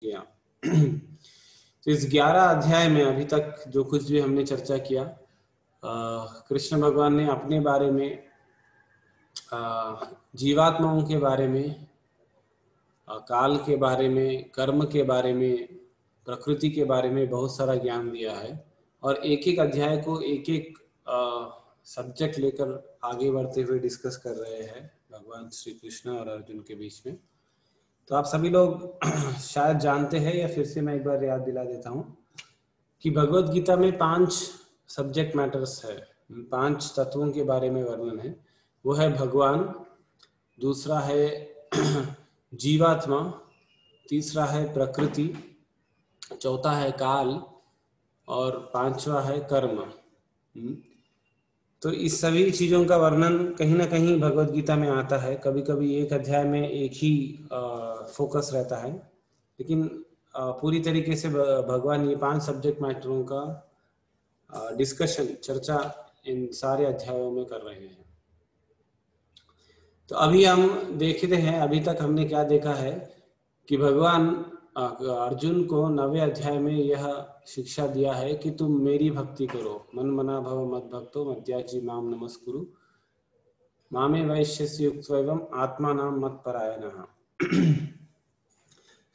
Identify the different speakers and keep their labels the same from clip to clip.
Speaker 1: किया। तो इस ग्यारह अध्याय में अभी तक जो कुछ भी हमने चर्चा किया कृष्ण भगवान ने अपने बारे में जीवात्माओं के बारे में काल के बारे में, कर्म के बारे में, प्रकृति के बारे में बहुत सारा ज्ञान दिया है और एक एक अध्याय को एक एक सब्जेक्ट लेकर आगे बढ़ते हुए डिस्कस कर रहे हैं भगवान श्री कृष्ण और अर्जुन के बीच में। तो आप सभी लोग शायद जानते हैं, या फिर से मैं एक बार याद दिला देता हूँ, कि भगवत गीता में पाँच सब्जेक्ट मैटर्स है। पाँच तत्वों के बारे में वर्णन है। वो है भगवान, दूसरा है जीवात्मा, तीसरा है प्रकृति, चौथा है काल, और पांचवा है कर्म। हम्म। तो इस सभी चीज़ों का वर्णन कहीं ना कहीं भगवत गीता में आता है। कभी कभी एक अध्याय में एक ही फोकस रहता है। लेकिन पूरी तरीके से भगवान ये पाँच सब्जेक्ट मैटरों का डिस्कशन चर्चा इन सारे अध्यायों में कर रहे हैं। तो अभी हम देखते हैं, अभी तक हमने क्या देखा है कि भगवान अर्जुन को नवे अध्याय में यह शिक्षा दिया है कि तुम मेरी भक्ति करो। मन मना भव मत भक्तो मध्याजी माम नमस्कुरु। मामे वैश्य युक्त आत्मा नाम मत परायण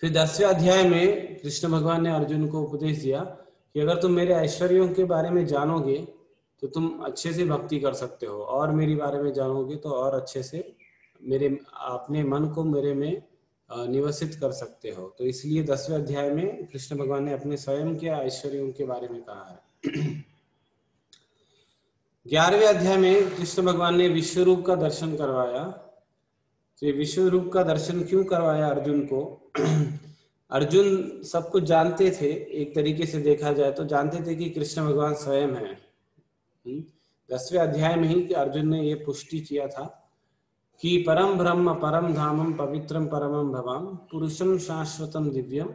Speaker 1: फिर दसवें अध्याय में कृष्ण भगवान ने अर्जुन को उपदेश दिया कि अगर तुम मेरे ऐश्वर्यों के बारे में जानोगे तो तुम अच्छे से भक्ति कर सकते हो। और मेरे बारे में जानोगे तो और अच्छे से मेरे, अपने मन को मेरे में निवसित कर सकते हो। तो इसलिए दसवें अध्याय में कृष्ण भगवान ने अपने स्वयं के ऐश्वर्यों के बारे में कहा है। ग्यारहवें अध्याय में कृष्ण भगवान ने विश्व रूप का दर्शन करवाया। तो विश्व रूप का दर्शन क्यों करवाया अर्जुन को? अर्जुन सब कुछ जानते थे एक तरीके से देखा जाए तो जानते थे कि कृष्ण भगवान स्वयं है। हम्म, दसवें अध्याय में ही अर्जुन ने ये पुष्टि किया था। कि परम ब्रह्म, परम धामम पवित्रम परमम भवाम पुरुषम शाश्वतम दिव्यम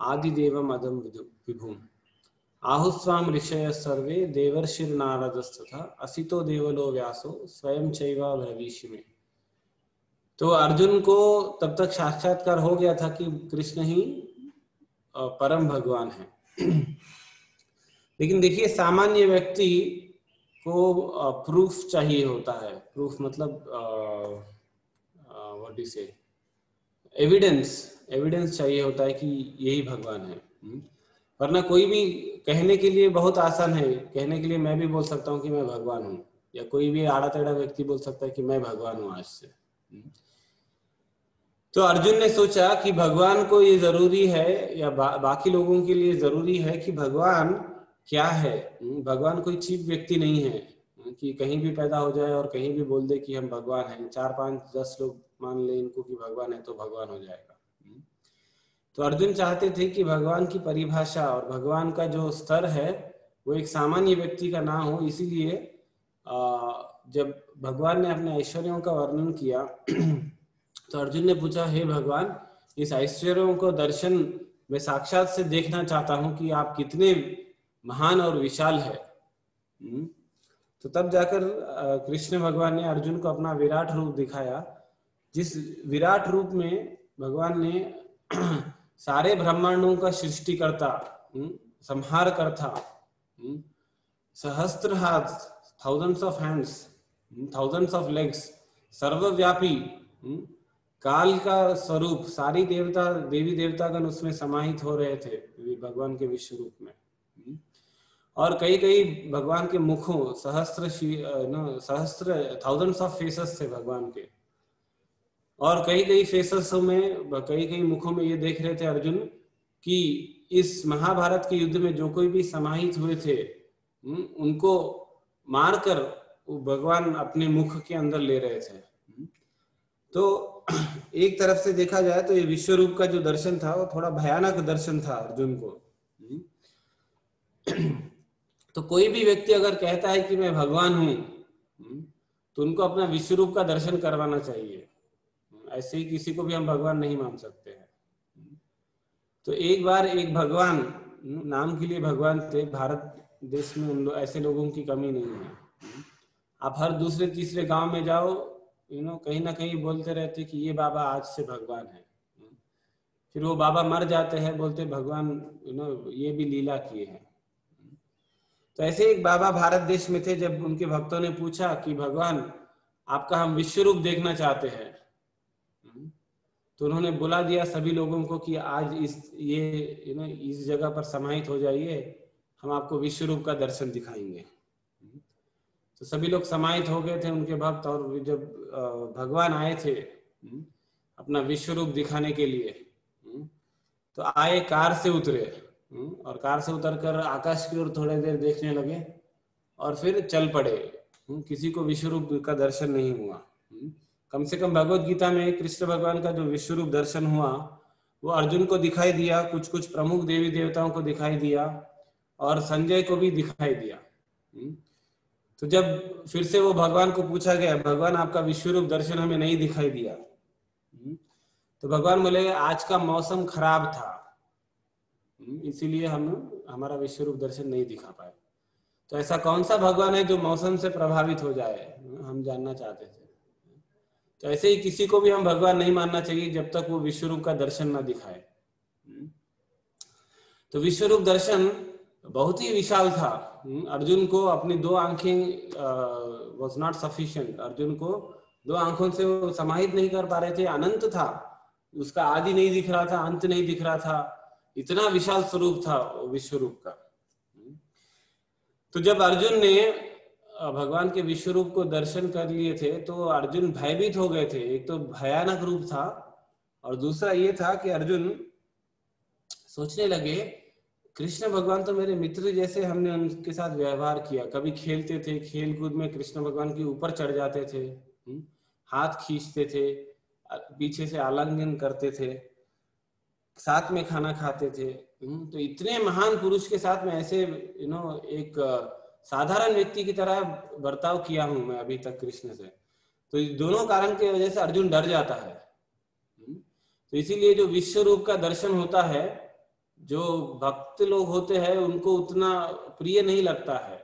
Speaker 1: आदि देवम अदम विभुम आहुस्वाम ऋषय सर्वे देवर्षिर नारदस्तथा असितो देवलो व्यासो, स्वयं चैवा भविष्य में। तो अर्जुन को तब तक साक्षात्कार हो गया था कि कृष्ण ही परम भगवान है। लेकिन देखिए, सामान्य व्यक्ति को प्रूफ चाहिए होता है। प्रूफ मतलब व्हाट से एविडेंस एविडेंस चाहिए होता है कि यही भगवान है। हम्म। वरना कोई भी कहने के लिए बहुत आसान है। कहने के लिए मैं भी बोल सकता हूँ कि मैं भगवान हूँ। या कोई भी आड़ा तेड़ा व्यक्ति बोल सकता है कि मैं भगवान हूँ आज से। हम्म। तो अर्जुन ने सोचा कि भगवान को ये ज़रूरी है या बा, बाकी लोगों के लिए ज़रूरी है कि भगवान क्या है? हम्म, भगवान कोई चीप व्यक्ति नहीं है हम्म, कि कहीं भी पैदा हो जाए और कहीं भी बोल दे कि हम भगवान हैं। चार पाँच दस लोग मान ले इनको कि भगवान है तो भगवान हो जाएगा। हम्म। तो अर्जुन चाहते थे कि भगवान की परिभाषा और भगवान का जो स्तर है वो एक सामान्य व्यक्ति का ना हो। इसीलिए जब भगवान ने अपने ऐश्वर्यों का वर्णन किया तो अर्जुन ने पूछा हे भगवान इस ऐश्वर्यों को दर्शन में साक्षात से देखना चाहता हूँ कि आप कितने महान और विशाल है हम्म? तो तब जाकर कृष्ण भगवान ने अर्जुन को अपना विराट रूप दिखाया, जिस विराट रूप में भगवान ने सारे ब्रह्मांडों का सृष्टि करता हम्म? संहार करता हम्म? सहस्त्र हाथ thousands of hands thousands of legs सर्वव्यापी काल का स्वरूप, सारी देवता, देवी देवतागण उसमें समाहित हो रहे थे, भगवान के विश्व रूप में। और कई कई भगवान के मुखों सहस्त्र सहस्त्र थाउजेंड्स ऑफ़ फेसेस थे भगवान के और कई कई फेसेस में कई कई मुखों में ये देख रहे थे अर्जुन कि इस महाभारत के युद्ध में जो कोई भी समाहित हुए थे उनको मारकर भगवान अपने मुख के अंदर ले रहे थे। तो एक तरफ़ से देखा जाए तो ये विश्व रूप का जो दर्शन था, वो थोड़ा भयानक दर्शन था अर्जुन को। तो कोई भी व्यक्ति अगर कहता है कि मैं भगवान हूँ हम्म, तो उनको अपना विश्व रूप का दर्शन करवाना चाहिए। ऐसे ही किसी को भी हम भगवान नहीं मान सकते हैं। तो एक बार एक भगवान नाम के लिए भगवान थे भारत देश में उन लो, ऐसे लोगों की कमी नहीं है। आप हर दूसरे तीसरे गाँव में जाओ यू नो कहीं ना कहीं बोलते रहते कि ये बाबा आज से भगवान है। फिर वो बाबा मर जाते हैं बोलते भगवान यू नो ये भी लीला किए हैं। तो ऐसे एक बाबा भारत देश में थे, जब उनके भक्तों ने पूछा कि भगवान, आपका हम विश्व रूप देखना चाहते हैं। तो उन्होंने बुला दिया सभी लोगों को कि आज इस, ये यू नो इस जगह पर समाहित हो जाइए, हम आपको विश्व रूप का दर्शन दिखाएँगे। तो सभी लोग समाहित हो गए थे उनके भक्त और जब भगवान आए थे, अपना विश्व रूप दिखाने के लिए तो आए कार से उतरे। और कार से उतर कर आकाश की ओर थोड़ी देर देखने लगे और फिर चल पड़े। किसी को विश्व रूप का दर्शन नहीं हुआ। कम से कम भगवत गीता में कृष्ण भगवान का जो विश्व रूप दर्शन हुआ, वो अर्जुन को दिखाई दिया कुछ कुछ प्रमुख देवी देवताओं को दिखाई दिया और संजय को भी दिखाई दिया। तो जब फिर से वो भगवान को पूछा गया, भगवान, आपका विश्व रूप दर्शन हमें नहीं दिखाई दिया। तो भगवान बोले, आज का मौसम खराब था। इसीलिए हम हमारा विश्व रूप दर्शन नहीं दिखा पाए। तो ऐसा कौन सा भगवान है जो मौसम से प्रभावित हो जाए, हम जानना चाहते थे। तो ऐसे ही किसी को भी हम भगवान नहीं मानना चाहिए जब तक वो विश्व रूप का दर्शन ना दिखाए। तो विश्व रूप दर्शन बहुत ही विशाल था। अर्जुन को अपनी दो आँखें वॉज़ नॉट सफिशियंट अर्जुन को दो आँखों से वो समाहित नहीं कर पा रहे थे, अनंत था। उसका आदि नहीं दिख रहा था, अंत नहीं दिख रहा था। इतना विशाल स्वरूप था विश्व रूप का। तो जब अर्जुन ने भगवान के विश्व रूप को दर्शन कर लिए थे तो अर्जुन भयभीत हो गए थे। एक तो भयानक रूप था और दूसरा ये था कि अर्जुन सोचने लगे कृष्ण भगवान तो मेरे मित्र जैसे हमने उनके साथ व्यवहार किया। कभी खेलते थे खेल कूद में कृष्ण भगवान के ऊपर चढ़ जाते थे हम्म, हाथ खींचते थे पीछे से आलिंगन करते थे। साथ में खाना खाते थे। हम्म, तो इतने महान पुरुष के साथ में ऐसे यू नो एक साधारण व्यक्ति की तरह बर्ताव किया हूँ मैं अभी तक कृष्ण से। तो दोनों कारण की वजह से अर्जुन डर जाता है। हम्म, तो इसीलिए जो विश्व रूप का दर्शन होता है जो भक्त लोग होते हैं उनको उतना प्रिय नहीं लगता है।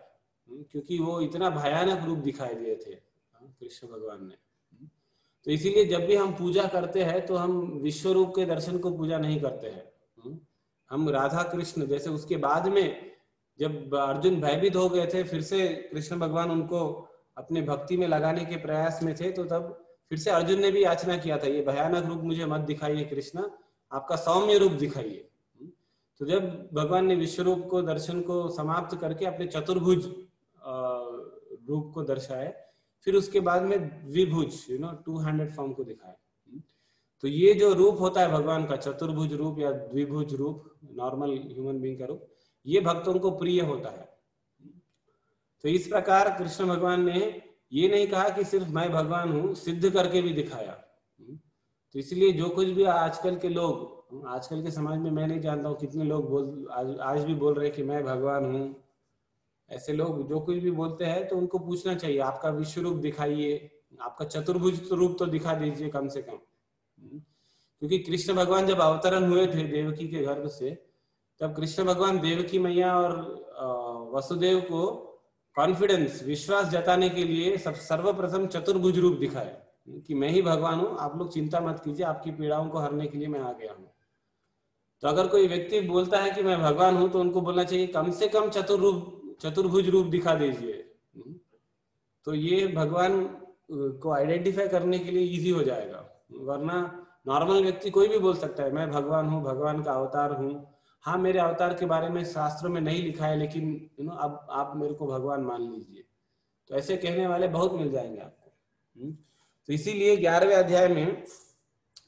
Speaker 1: हम्म, क्योंकि वो इतना भयानक रूप दिखाई दिए थे कृष्ण भगवान ने। तो इसीलिए जब भी हम पूजा करते हैं तो हम विश्व रूप के दर्शन को पूजा नहीं करते हैं। हम राधा कृष्ण, जैसे उसके बाद में जब अर्जुन भयभीत हो गए थे, फिर से कृष्ण भगवान उनको अपने भक्ति में लगाने के प्रयास में थे तो तब फिर से अर्जुन ने भी याचना किया था, ये भयानक रूप मुझे मत दिखाइए कृष्ण, आपका सौम्य रूप दिखाइए। तो जब भगवान ने विश्व रूप को दर्शन को समाप्त करके अपने चतुर्भुज रूप को दर्शाए फिर उसके बाद में द्विभुज you know two handed form को दिखाया। तो ये जो रूप होता है भगवान का चतुर्भुज रूप या द्विभुज रूप नॉर्मल ह्यूमन बींग का रूप ये भक्तों को प्रिय होता है। तो इस प्रकार कृष्ण भगवान ने ये नहीं कहा कि सिर्फ़ मैं भगवान हूँ सिद्ध करके भी दिखाया। तो इसलिए जो कुछ भी आजकल के लोग आजकल के समाज में मैं नहीं जानता हूँ कितने लोग बोल आज, आज भी बोल रहे कि मैं भगवान हूँ। ऐसे लोग जो कुछ भी बोलते हैं तो उनको पूछना चाहिए, आपका विश्व रूप दिखाइए, आपका चतुर्भुज रूप तो दिखा दीजिए कम से कम। क्योंकि कृष्ण भगवान जब अवतरण हुए थे देवकी के गर्भ से, तब कृष्ण भगवान देवकी मैया और वसुदेव को कॉन्फिडेंस विश्वास जताने के लिए सब, सर्वप्रथम चतुर्भुज रूप दिखाए कि मैं ही भगवान हूँ, आप लोग चिंता मत कीजिए, आपकी पीड़ाओं को हरने के लिए मैं आ गया हूँ तो अगर कोई व्यक्ति बोलता है कि मैं भगवान हूँ तो उनको बोलना चाहिए, कम से कम चतुर्रूप चतुर्भुज रूप दिखा दीजिए। तो ये भगवान को आइडेंटिफाई करने के लिए इजी हो जाएगा। वरना नॉर्मल व्यक्ति कोई भी बोल सकता है, मैं भगवान हूँ, भगवान का अवतार हूँ। हाँ मेरे अवतार के बारे में शास्त्रों में नहीं लिखा है, लेकिन यू नो अब आप मेरे को भगवान मान लीजिए। तो ऐसे कहने वाले बहुत मिल जाएँगे आपको। हम्म? तो इसीलिए ग्यारहवें अध्याय में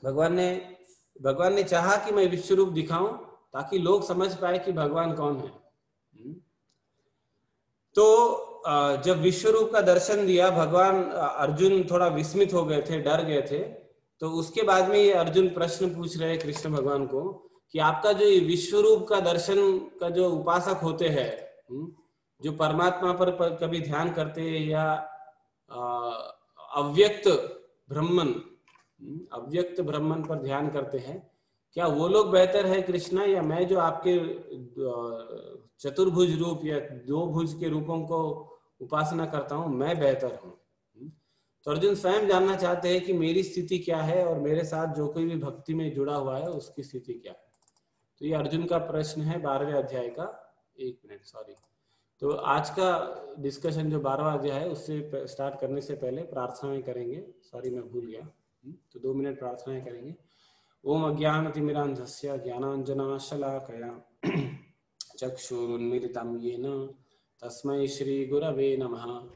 Speaker 1: भगवान ने भगवान ने चाहा कि मैं विश्व रूप दिखाऊँ, ताकि लोग समझ पाए कि भगवान कौन है? तो जब विश्व रूप का दर्शन दिया भगवान अर्जुन थोड़ा विस्मित हो गए थे डर गए थे तो उसके बाद में ये अर्जुन प्रश्न पूछ रहे कृष्ण भगवान को कि आपका जो विश्व रूप का दर्शन का जो उपासक होते हैं हम्म, जो परमात्मा पर, पर कभी ध्यान करते हैं या अव्यक्त ब्रह्मन हम्म, अव्यक्त ब्रह्मन पर ध्यान करते हैं क्या वो लोग बेहतर है कृष्णा या मैं जो आपके चतुर्भुज रूप या दो भुज के रूपों को उपासना करता हूँ मैं बेहतर हूँ। हम्म, तो अर्जुन स्वयं जानना चाहते हैं कि मेरी स्थिति क्या है और मेरे साथ जो कोई भी भक्ति में जुड़ा हुआ है उसकी स्थिति क्या है? तो ये अर्जुन का प्रश्न है बारहवें अध्याय का। एक मिनट सॉरी तो आज का डिस्कशन जो बारहवा अध्याय है उससे स्टार्ट करने से पहले प्रार्थनाएँ करेंगे। सॉरी मैं भूल गया। हम्म, तो दो मिनट प्रार्थनाएँ करेंगे। ओम अज्ञान तिमिरांधस्य ज्ञानांजना शलाकया चक्षुरुन्मीलितं येन तस्मै श्रीगुरवे नमः।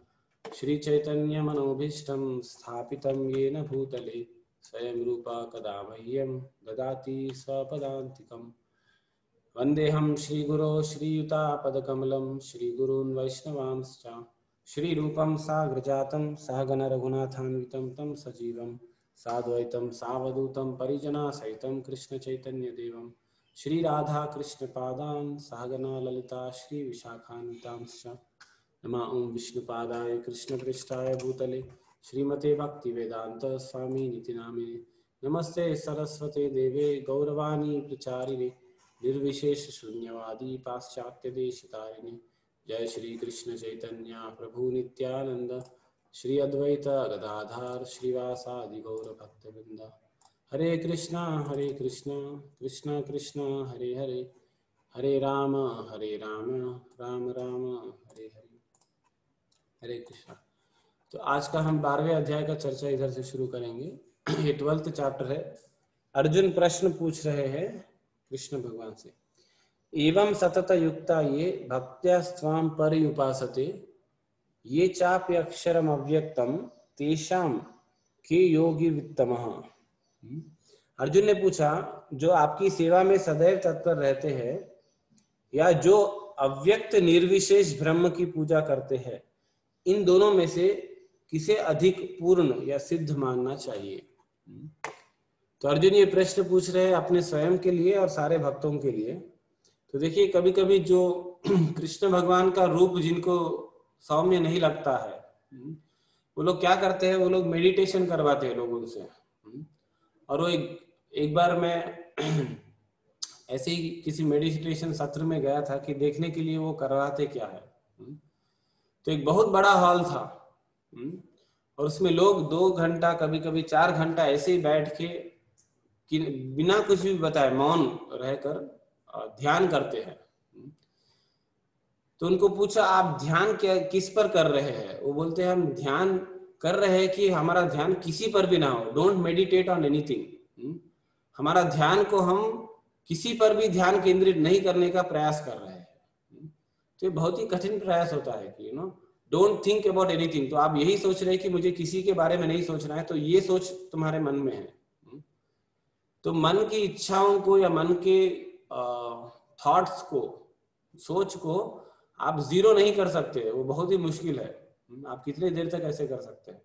Speaker 1: श्रीचैतन्यमनोभीष्टं स्थापितं येन भूतले। स्वयं रूपा कदा मह्यं ददाति स्वपदान्तिकम्। वन्देऽहं श्रीगुरो श्रीयुतापदकमलं, श्रीगुरून् वैष्णवांश्च। श्रीरूपं साग्रजातं सहगणरघुनाथान्वितं तं सजीवं। साद्वैतं, सावधूतं, परिजनासहितं कृष्णचैतन्यदेवं श्रीराधाकृष्णपादान् सहगना ललिता श्रीविशाखान्वितांश्च नमा। ॐ विष्णुपादाय कृष्णपृष्ठाय भूतले। श्रीमते भक्तिवेदान्त स्वामी नीति नामे नमस्ते सरस्वते देवे गौरवाणी प्रचारिणे। निर्विशेष शून्यवादी पाश्चात्य देश तारिणी जय श्री कृष्ण चैतन्य प्रभु नित्यानंद श्री अद्वैत गदाधार श्रीवासादि गौर भक्तवृंद हरे कृष्णा हरे कृष्णा कृष्णा कृष्णा, हरे हरे। हरे राम हरे राम राम राम, हरे हरे। हरे कृष्णा। तो आज का हम बारहवें अध्याय का चर्चा इधर से शुरू करेंगे। ये ट्वेल्थ चैप्टर है। अर्जुन प्रश्न पूछ रहे हैं कृष्ण भगवान से। एवं सतत युक्ता ये भक्त्या स्वाम परिउपासते ये चाप्य अक्षरम अव्यक्तम तेषाम के योगी वित्तम। अर्जुन ने पूछा जो आपकी सेवा में सदैव तत्पर रहते हैं या जो अव्यक्त निर्विशेष ब्रह्म की पूजा करते हैं इन दोनों में से किसे अधिक पूर्ण या सिद्ध मानना चाहिए? हम्म। तो अर्जुन ये प्रश्न पूछ रहे हैं अपने स्वयं के लिए और सारे भक्तों के लिए। तो देखिए कभी कभी जो कृष्ण भगवान का रूप जिनको सौम्य नहीं लगता है हम्म, वो लोग क्या करते हैं? वो लोग मेडिटेशन करवाते हैं लोगों से। हम्म, और वो एक एक बार मैं ऐसे ही किसी मेडिटेशन सत्र में गया था कि देखने के लिए वो करवाते क्या है? हम्म, तो एक बहुत बड़ा हॉल था। और उसमें लोग दो घंटा कभी कभी चार घंटा ऐसे ही बैठ के कि बिना कुछ भी बताए मौन रहकर ध्यान करते हैं। तो उनको पूछा आप ध्यान क्या किस पर कर रहे हैं? वो बोलते हैं हम ध्यान कर रहे हैं कि हमारा ध्यान किसी पर भी ना हो। डोंट मेडिटेट ऑन एनीथिंग हमारा ध्यान को हम किसी पर भी ध्यान केंद्रित नहीं करने का प्रयास कर रहे हैं। तो ये बहुत ही कठिन प्रयास होता है कि you know don't think about anything तो आप यही सोच रहे हैं कि मुझे किसी के बारे में नहीं सोचना है तो ये सोच तुम्हारे मन में है। तो मन की इच्छाओं को या मन के थॉट्स को, सोच को आप ज़ीरो नहीं कर सकते। वो बहुत ही मुश्किल है। आप कितने देर तक ऐसे कर सकते हैं?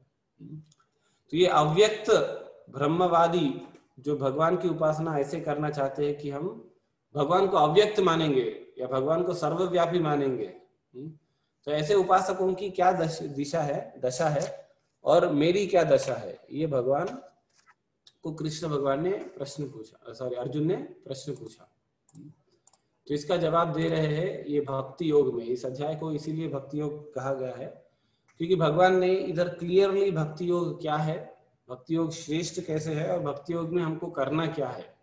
Speaker 1: तो ये अव्यक्त ब्रह्मवादी जो भगवान की उपासना ऐसे करना चाहते हैं कि हम भगवान को अव्यक्त मानेंगे या भगवान को सर्वव्यापी मानेंगे। तो ऐसे उपासकों की क्या दिशा है? दशा है और मेरी क्या दशा है? ये भगवान को कृष्ण भगवान ने प्रश्न पूछा, सॉरी, अर्जुन ने प्रश्न पूछा। तो इसका जवाब दे रहे हैं ये भक्ति योग में। इस अध्याय को इसीलिए भक्ति योग कहा गया है क्योंकि भगवान ने इधर क्लियरली भक्ति योग क्या है? भक्ति योग श्रेष्ठ कैसे है और भक्ति योग में हमको करना क्या है?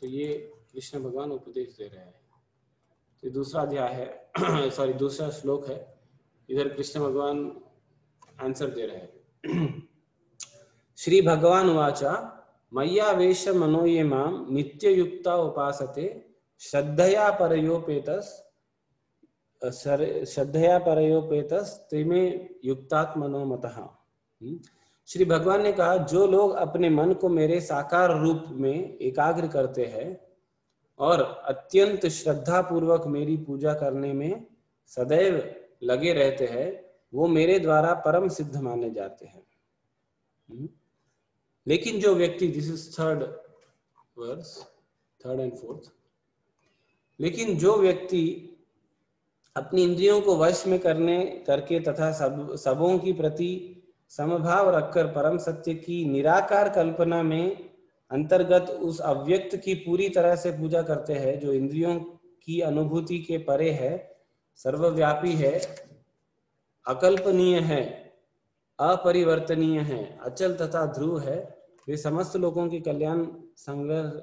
Speaker 1: तो ये कृष्ण भगवान उपदेश दे रहे हैं। तो दूसरा अध्याय है सॉरी दूसरा श्लोक है। इधर कृष्ण भगवान आंसर दे रहे हैं। श्री भगवान वाचा मय्यावेश मनो ये माम नित्य युक्ता उपासते, श्रद्धया परयोपेतस श्रद्धया परयोपेतस त्रिमे युक्तात्मनो मतः हम्म? श्री भगवान ने कहा, जो लोग अपने मन को मेरे साकार रूप में एकाग्र करते हैं और अत्यंत श्रद्धा पूर्वक मेरी पूजा करने में सदैव लगे रहते हैं, वो मेरे द्वारा परम सिद्ध माने जाते हैं हम्म? लेकिन जो व्यक्ति this is third verse third and fourth लेकिन जो व्यक्ति अपनी इंद्रियों को वश में करने, करके तथा सब, सबों की प्रति समभाव रखकर परम सत्य की निराकार कल्पना में अंतर्गत उस अव्यक्त की पूरी तरह से पूजा करते हैं, जो इंद्रियों की अनुभूति के परे है, सर्वव्यापी है, अकल्पनीय है, अपरिवर्तनीय है, अचल तथा ध्रुव है। वे समस्त लोगों के कल्याण संग्रह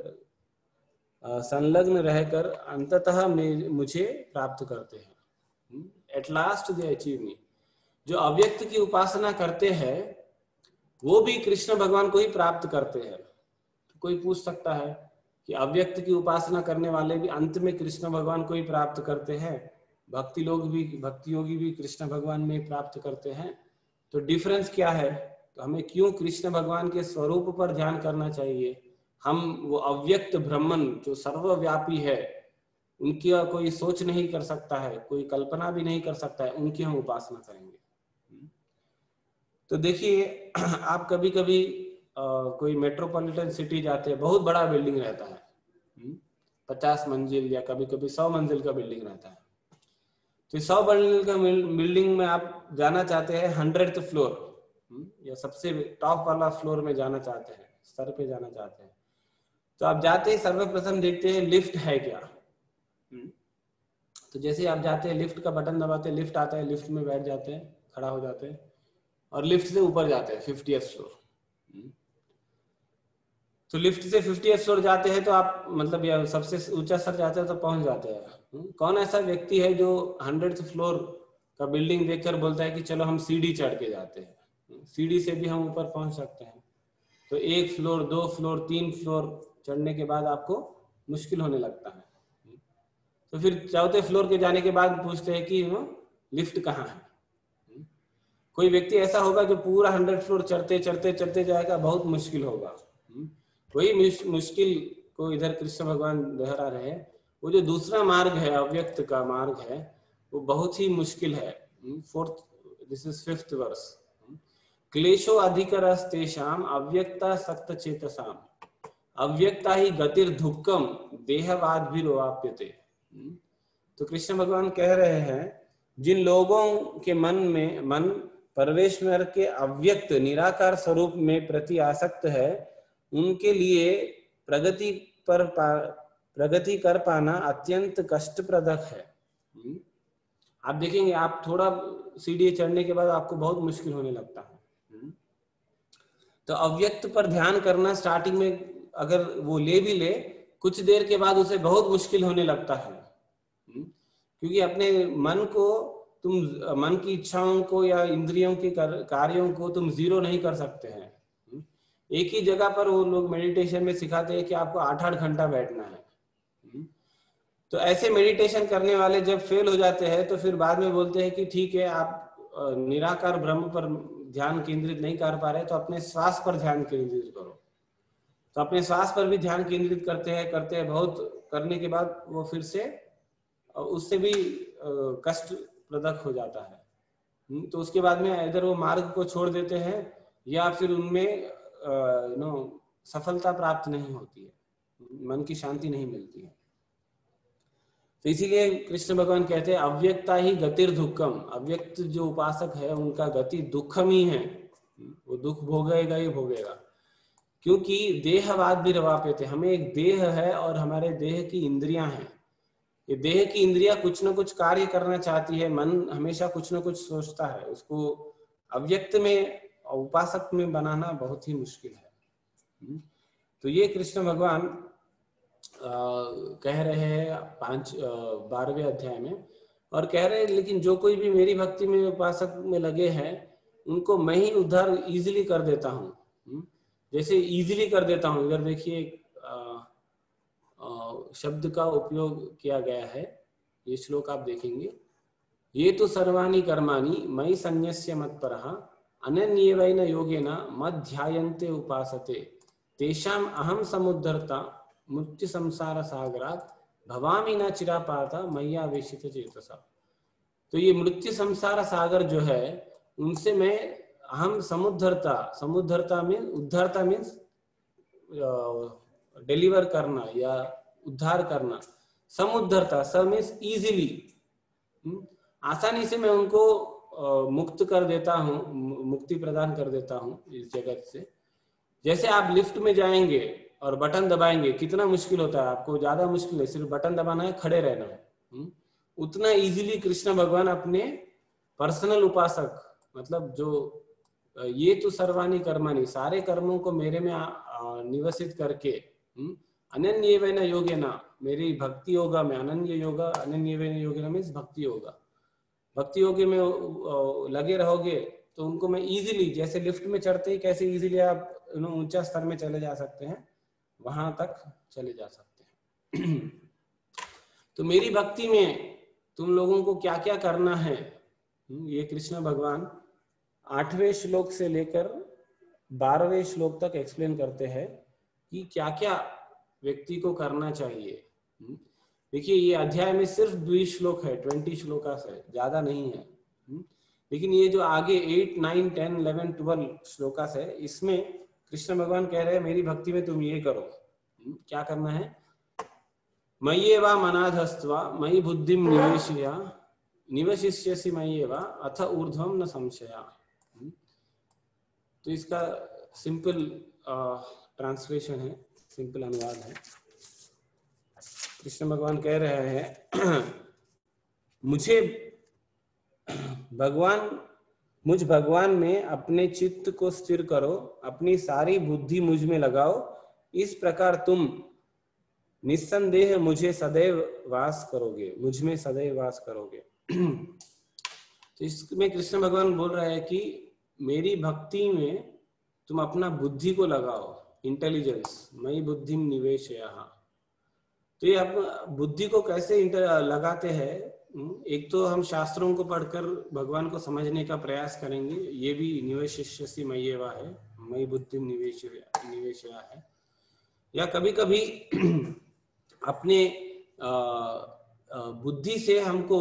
Speaker 1: संलग्न रहकर अंततः मुझे प्राप्त करते हैं। At last they achieve me जो अव्यक्त की उपासना करते हैं, वो भी कृष्ण भगवान को ही प्राप्त करते हैं। तो कोई पूछ सकता है कि अव्यक्त की उपासना करने वाले भी अंत में कृष्ण भगवान को ही प्राप्त करते हैं? भक्ति लोग भी, भक्ति योगी भी कृष्ण भगवान में प्राप्त करते हैं। तो डिफरेंस क्या है? तो हमें क्यों कृष्ण भगवान के स्वरूप पर ध्यान करना चाहिए? हम वो अव्यक्त ब्रह्मन जो सर्वव्यापी है उनकी कोई सोच नहीं कर सकता है कोई कल्पना भी नहीं कर सकता है उनकी हम उपासना करेंगे। तो देखिए आप कभी कभी कोई मेट्रोपॉलिटन सिटी जाते हैं बहुत बड़ा बिल्डिंग रहता है। हम्म, पचास मंजिल या कभी कभी सौ मंजिल का बिल्डिंग रहता है। तो सौ मंजिल का बिल्डिंग में आप जाना चाहते हैं हंड्रेड फ्लोर हम्म, या सबसे टॉप वाला फ्लोर में जाना चाहते हैं स्तर पे जाना चाहते हैं। तो आप जाते ही सर्वप्रथम देखते हैं लिफ्ट है क्या? तो जैसे आप जाते हैं लिफ्ट का बटन दबाते हैं लिफ्ट आता है लिफ्ट में बैठ जाते हैं खड़ा हो जाते हैं और लिफ्ट से ऊपर जाते हैं फिफ्टी फ्लोर तो लिफ्ट से फिफ्टी फ्लोर जाते हैं तो आप मतलब या सबसे ऊँचा सर जाते हैं तो पहुँच जाते हैं। हम्म, कौन ऐसा व्यक्ति है जो हंड्रेड फ्लोर का बिल्डिंग देखकर बोलता है कि चलो हम सीढ़ी चढ़ के जाते हैं। हम्म, सीढ़ी से भी हम ऊपर पहुँच सकते हैं। तो एक फ्लोर दो फ्लोर तीन फ्लोर चढ़ने के बाद आपको मुश्किल होने लगता है। हम्म, तो फिर चौथे फ्लोर के जाने के बाद पूछते हैं कि वो लिफ्ट कहाँ है? कोई व्यक्ति ऐसा होगा जो पूरा हंड्रेड फ्लोर चढ़ते चढ़ते चढ़ते जाएगा, बहुत मुश्किल होगा। वही मुश्किल को इधर कृष्ण भगवान दोहरा रहे वो जो दूसरा मार्ग है, अव्यक्त का मार्ग है, वो बहुत ही मुश्किल है। Fourth this is fifth verse क्लेशो अधिकर तेषाम अव्यक्ता सक्त चेतसाम। अव्यक्ता ही गतिर दुखम देहवाद भी रोवाप्यते तो कृष्ण भगवान कह रहे हैं, जिन लोगों के मन में, मन परमेश्वर के अव्यक्त, निराकार स्वरूप में प्रति आसक्त है, उनके लिए प्रगति पर प्रगति कर पाना अत्यंत कष्टप्रदक है हम्म। आप देखेंगे, आप थोड़ा सीढ़ी चढ़ने के बाद आपको बहुत मुश्किल होने लगता है हम्म। तो अव्यक्त पर ध्यान करना स्टार्टिंग में, अगर वो ले भी ले, कुछ देर के बाद उसे बहुत मुश्किल होने लगता है हम्म। क्योंकि अपने मन को, तुम, मन की इच्छाओं को या इंद्रियों के कार्यों को तुम ज़ीरो नहीं कर सकते हैं। एक ही जगह पर वो लोग मेडिटेशन में सिखाते हैं कि आपको आठ आठ घंटा बैठना है। हम्म। तो ऐसे मेडिटेशन करने वाले जब फेल हो जाते हैं तो फिर बाद में बोलते हैं कि ठीक है, आप निराकार ब्रह्म पर ध्यान केंद्रित नहीं कर पा रहे तो अपने श्वास पर ध्यान केंद्रित करो। तो अपने श्वास पर भी ध्यान केंद्रित करते हैं करते हैं, बहुत करने के बाद वो फिर से उससे भी कष्ट प्रदक हो जाता है। हम्म, तो उसके बाद में इधर वो मार्ग को छोड़ देते हैं या फिर उनमें नो सफलता प्राप्त नहीं होती है। मन की शांति नहीं मिलती है। तो इसीलिए कृष्ण भगवान कहते हैं अव्यक्ता ही गतिर दुखम। अव्यक्त जो उपासक है उनका गति दुखम ही है। वो दुख भोगेगा ही भोगेगा। क्योंकि देहवाद भी रवा पे थे। हमें एक देह है और हमारे देह की इंद्रियाँ हैं। ये देह की इंद्रिया कुछ ना कुछ कार्य करना चाहती है मन हमेशा कुछ ना कुछ सोचता है उसको अव्यक्त में उपासक में बनाना बहुत ही मुश्किल है हम्म। तो ये कृष्ण भगवान आ, कह रहे हैं पाँच बारहवें अध्याय में और कह रहे हैं लेकिन जो कोई भी मेरी भक्ति में उपासक में लगे हैं उनको मैं ही उद्धार इजिली कर देता हूँ हम्म। जैसे इजिली कर देता हूँ इधर देखिए शब्द का उपयोग किया गया है। ये श्लोक आप देखेंगे। ये तो सर्वाणी कर्माणी मई संन्यास्य मत पर, अनन्येवैन योगेन मध्यायन्ते उपासते। तेषाम अहम समुद्धरता मृत्यु संसार सागरात भवामी न चिरापाता, मैया वेशित चेतसा। तो ये मृत्यु संसार सागर जो है, उनसे मैं अहम समुद्धरता समुद्धरता मीन उद्धारता मीन्स डिलीवर करना या उद्धार करना, समुद्धरता स मीन्स इजीली आसानी से मैं उनको मुक्त कर देता हूँ मुक्ति प्रदान कर देता हूँ इस जगत से जैसे आप लिफ्ट में जाएँगे और बटन दबाएँगे, कितना मुश्किल होता है, आपको ज़्यादा मुश्किल है, सिर्फ़ बटन दबाना है, खड़े रहना है हम्म? उतना इजीली कृष्ण भगवान अपने पर्सनल उपासक मतलब जो ये तो सर्वानी कर्मानी, सारे कर्मों को मेरे में निवसित करके अनन्य योग्य ना मेरी भक्ति योगा में अनन्य योगा अनन्य योग्य मीन्स भक्ति योगा। भक्ति योगी में लगे रहोगे तो उनको मैं इजीली जैसे लिफ्ट में चढ़ते ही कैसे इजीली आप ऊँचा स्तर में चले जा सकते हैं वहाँ तक चले जा सकते हैं। तो मेरी भक्ति में तुम लोगों को क्या क्या करना है? हम्म, ये कृष्ण भगवान आठवें श्लोक से लेकर बारहवें श्लोक तक एक्सप्लेन करते हैं कि क्या क्या व्यक्ति को करना चाहिए। हम्म, देखिए ये अध्याय में सिर्फ़ द्वि श्लोक है ट्वेंटी श्लोका है ज़्यादा नहीं है। हम्म, लेकिन ये जो आगे eight nine ten eleven twelve shloka है इसमें कृष्ण भगवान कह रहे हैं मेरी भक्ति में तुम ये करो। क्या करना है? मय्येवा मनाधस्त्वा मयि बुद्धि निवेशया निवशिष्यसि मय्येवा अथ ऊर्ध्वम न संशया। तो इसका सिंपल ट्रांसलेशन है। सिंपल अनुवाद है। कृष्ण भगवान कह रहे हैं, मुझे भगवान, मुझ भगवान में अपने चित्त को स्थिर करो, अपनी सारी बुद्धि मुझमें लगाओ। इस प्रकार तुम निस्संदेह मुझे सदैव वास करोगे, मुझमें सदैव वास करोगे। तो इसमें कृष्ण भगवान बोल रहे हैं कि मेरी भक्ति में तुम अपना बुद्धि को लगाओ। इंटेलिजेंस मई बुद्धि निवेश तो ये आप बुद्धि को कैसे लगाते हैं? हम्म, एक तो हम शास्त्रों को पढ़कर भगवान को समझने का प्रयास करेंगे ये भी निवेश मयवा है मई बुद्धि निवेश निवेश है। या कभी कभी अपने बुद्धि से हमको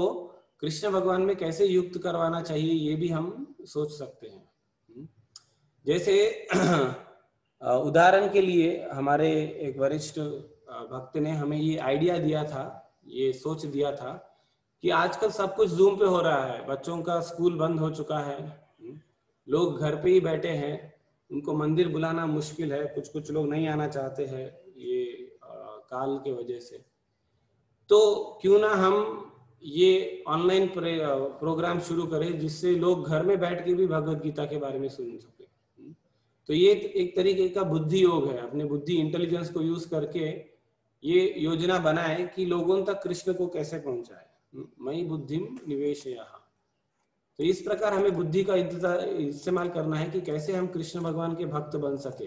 Speaker 1: कृष्ण भगवान में कैसे युक्त करवाना चाहिए ये भी हम सोच सकते हैं। हम्म। जैसे उदाहरण के लिए हमारे एक वरिष्ठ भक्त ने हमें ये आइडिया दिया था, ये सोच दिया था कि आजकल सब कुछ जूम पे हो रहा है, बच्चों का स्कूल बंद हो चुका है हम्म। लोग घर पे ही बैठे हैं, उनको मंदिर बुलाना मुश्किल है कुछ कुछ लोग नहीं आना चाहते हैं ये काल के वजह से तो क्यों ना हम ये ऑनलाइन प्रोग्राम शुरू करें जिससे लोग घर में बैठ के भी भगवत गीता के बारे में सुन सके तो ये एक तरीके का बुद्धि योग है, अपने बुद्धि इंटेलिजेंस को यूज़ करके ये योजना बनाए कि लोगों तक कृष्ण को कैसे पहुँचाए। मई बुद्धि निवेश यहाँ तो इस प्रकार हमें बुद्धि का इस्तेमाल करना है कि कैसे हम कृष्ण भगवान के भक्त बन सके।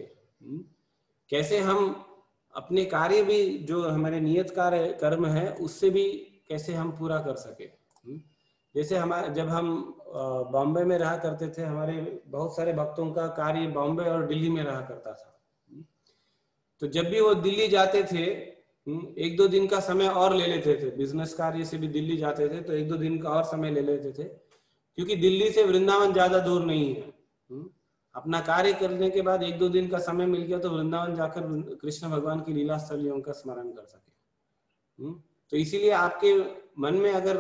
Speaker 1: कैसे हम अपने कार्य भी जो हमारे नियत कार्य, कर्म है, उससे भी कैसे हम पूरा कर सके। हम्म? जैसे हमारे जब हम बॉम्बे में रहा करते थे हमारे बहुत सारे भक्तों का कार्य बॉम्बे और दिल्ली में रहा करता था हम्म? तो जब भी वो दिल्ली जाते थे हम्म, एक दो दिन का समय और ले लेते थे बिज़नेस कार्य से भी दिल्ली जाते थे तो एक दो दिन का और समय ले लेते थे क्योंकि दिल्ली से वृंदावन ज़्यादा दूर नहीं है अपना कार्य करने के बाद एक दो दिन का समय मिल गया तो वृंदावन जाकर कृष्ण भगवान की लीला स्थलियों का स्मरण कर सके हम्म? तो इसीलिए आपके मन में अगर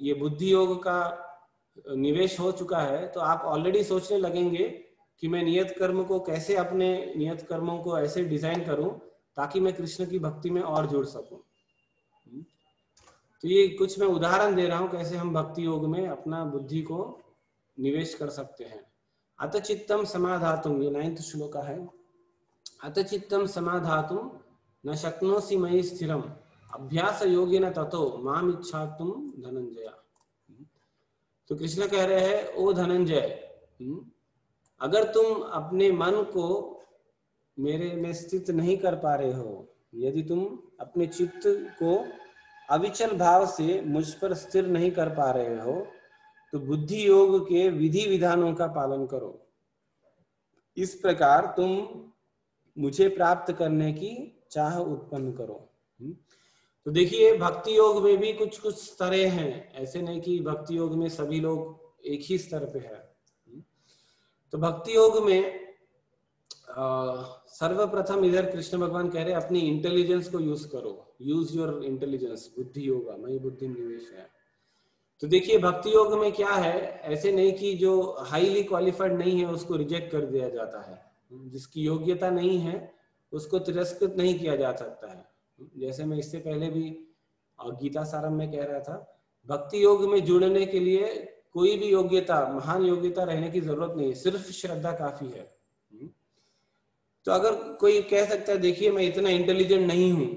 Speaker 1: ये बुद्धि योग का निवेश हो चुका है तो आप ऑलरेडी सोचने लगेंगे कि मैं नियत कर्म को कैसे अपने नियत कर्मों को ऐसे डिज़ाइन करूँ ताकि मैं कृष्ण की भक्ति में और जुड़ सकूँ? तो ये कुछ मैं उदाहरण दे रहा हूँ कैसे हम भक्ति योग में अपना बुद्धि को निवेश कर सकते हैं। अत चित्तम समाधातुम ये नाइन्थ श्लोक है। अत चित्तम समाधातुम न शक्नोसी मई स्थिरम। अभ्यास योगी न तथो माम इच्छा तुम धनंजय तो कृष्ण कह रहे हैं, ओ धनंजय अगर तुम अपने मन को मेरे में स्थित नहीं कर पा रहे हो, यदि तुम अपने चित्त को अविचल भाव से मुझ पर स्थिर नहीं कर पा रहे हो तो बुद्धि योग के विधि विधानों का पालन करो इस प्रकार तुम मुझे प्राप्त करने की चाह उत्पन्न करो हम्म? तो देखिए, भक्ति योग में भी कुछ कुछ स्तरें हैं। ऐसे नहीं कि भक्ति योग में सभी लोग एक ही स्तर पे है? तो भक्ति योग में सर्वप्रथम इधर कृष्ण भगवान कह रहे अपनी इंटेलिजेंस को यूज़ करो। यूज़ योर इंटेलिजेंस बुद्धि योगा, मई बुद्धि निवेश है। तो देखिए, भक्ति योग में क्या है, ऐसे नहीं कि जो हाईली क्वालिफाइड नहीं है, उसको रिजेक्ट कर दिया जाता है। जिसकी योग्यता नहीं है, उसको तिरस्कृत नहीं किया जा सकता है। जैसे मैं इससे पहले भी गीता सारम में कह रहा था, भक्ति योग में जुड़ने के लिए कोई भी योग्यता, महान योग्यता रहने की ज़रूरत नहीं है, सिर्फ़ श्रद्धा काफ़ी है हम्म। तो अगर कोई कह सकता है, देखिए, मैं इतना इंटेलिजेंट नहीं हूँ,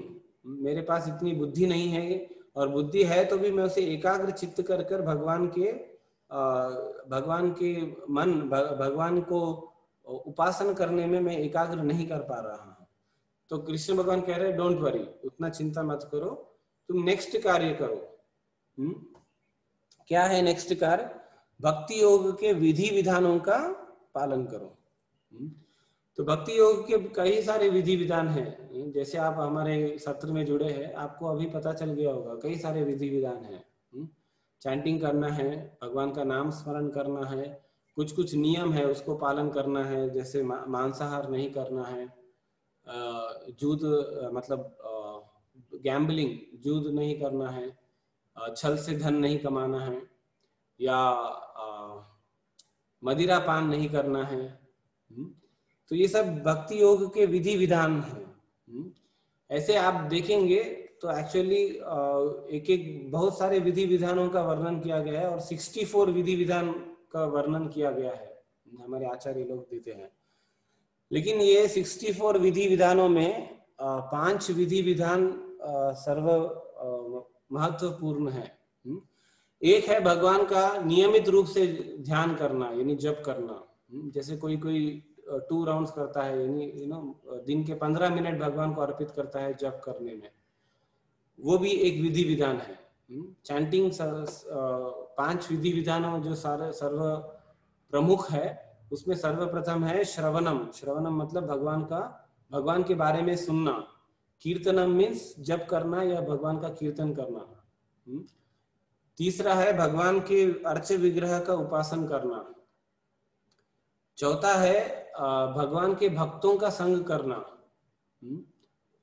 Speaker 1: मेरे पास इतनी बुद्धि नहीं है और बुद्धि है तो भी मैं उसे एकाग्र चित्त कर कर भगवान के भगवान के मन भगवान को उपासन करने में मैं एकाग्र नहीं कर पा रहा हूँ तो कृष्ण भगवान कह रहे हैं डोंट वरी उतना चिंता मत करो, तुम नेक्स्ट कार्य करो हुँ? हम्म? क्या है नेक्स्ट कार्य भक्ति योग के विधि विधानों का पालन करो हुँ? हम्म? तो भक्ति योग के कई सारे विधि विधान हैं जैसे आप हमारे सत्र में जुड़े हैं, आपको अभी पता चल गया होगा, कई सारे विधि विधान हैं चैंटिंग करना है, भगवान का नाम स्मरण करना है कुछ कुछ नियम है उसको पालन करना है, जैसे मांसाहार नहीं करना है जूद मतलब गैम्बलिंग जूद नहीं करना है छल से धन नहीं कमाना है, या मदिरा पान नहीं करना है तो ये सब भक्ति योग के विधि विधान है हम्म। ऐसे आप देखेंगे तो एक्चुअली एक एक बहुत सारे विधि विधानों का वर्णन किया गया है और 64 विधि विधान का वर्णन किया गया है, हमारे आचार्य लोग देते हैं लेकिन ये 64 विधि विधानों में पाँच विधि विधान सर्व महत्वपूर्ण है। हम्म। एक है भगवान का नियमित रूप से ध्यान करना, यानी जप करना। हम्म। जैसे कोई कोई टू राउंड्स करता है, यानी यू नो दिन के पंद्रह मिनट भगवान को अर्पित करता है जप करने में। वो भी एक विधि विधान है चैंटिंग पाँच विधि विधानों जो सारे, सर्व प्रमुख है उसमें सर्वप्रथम है श्रवणम। श्रवणम मतलब भगवान का, भगवान के बारे में सुनना। कीर्तनम मीन्स जप करना या भगवान का कीर्तन करना। तीसरा है भगवान के अर्च विग्रह का उपासन करना। चौथा है भगवान के भक्तों का संग करना। हम्म?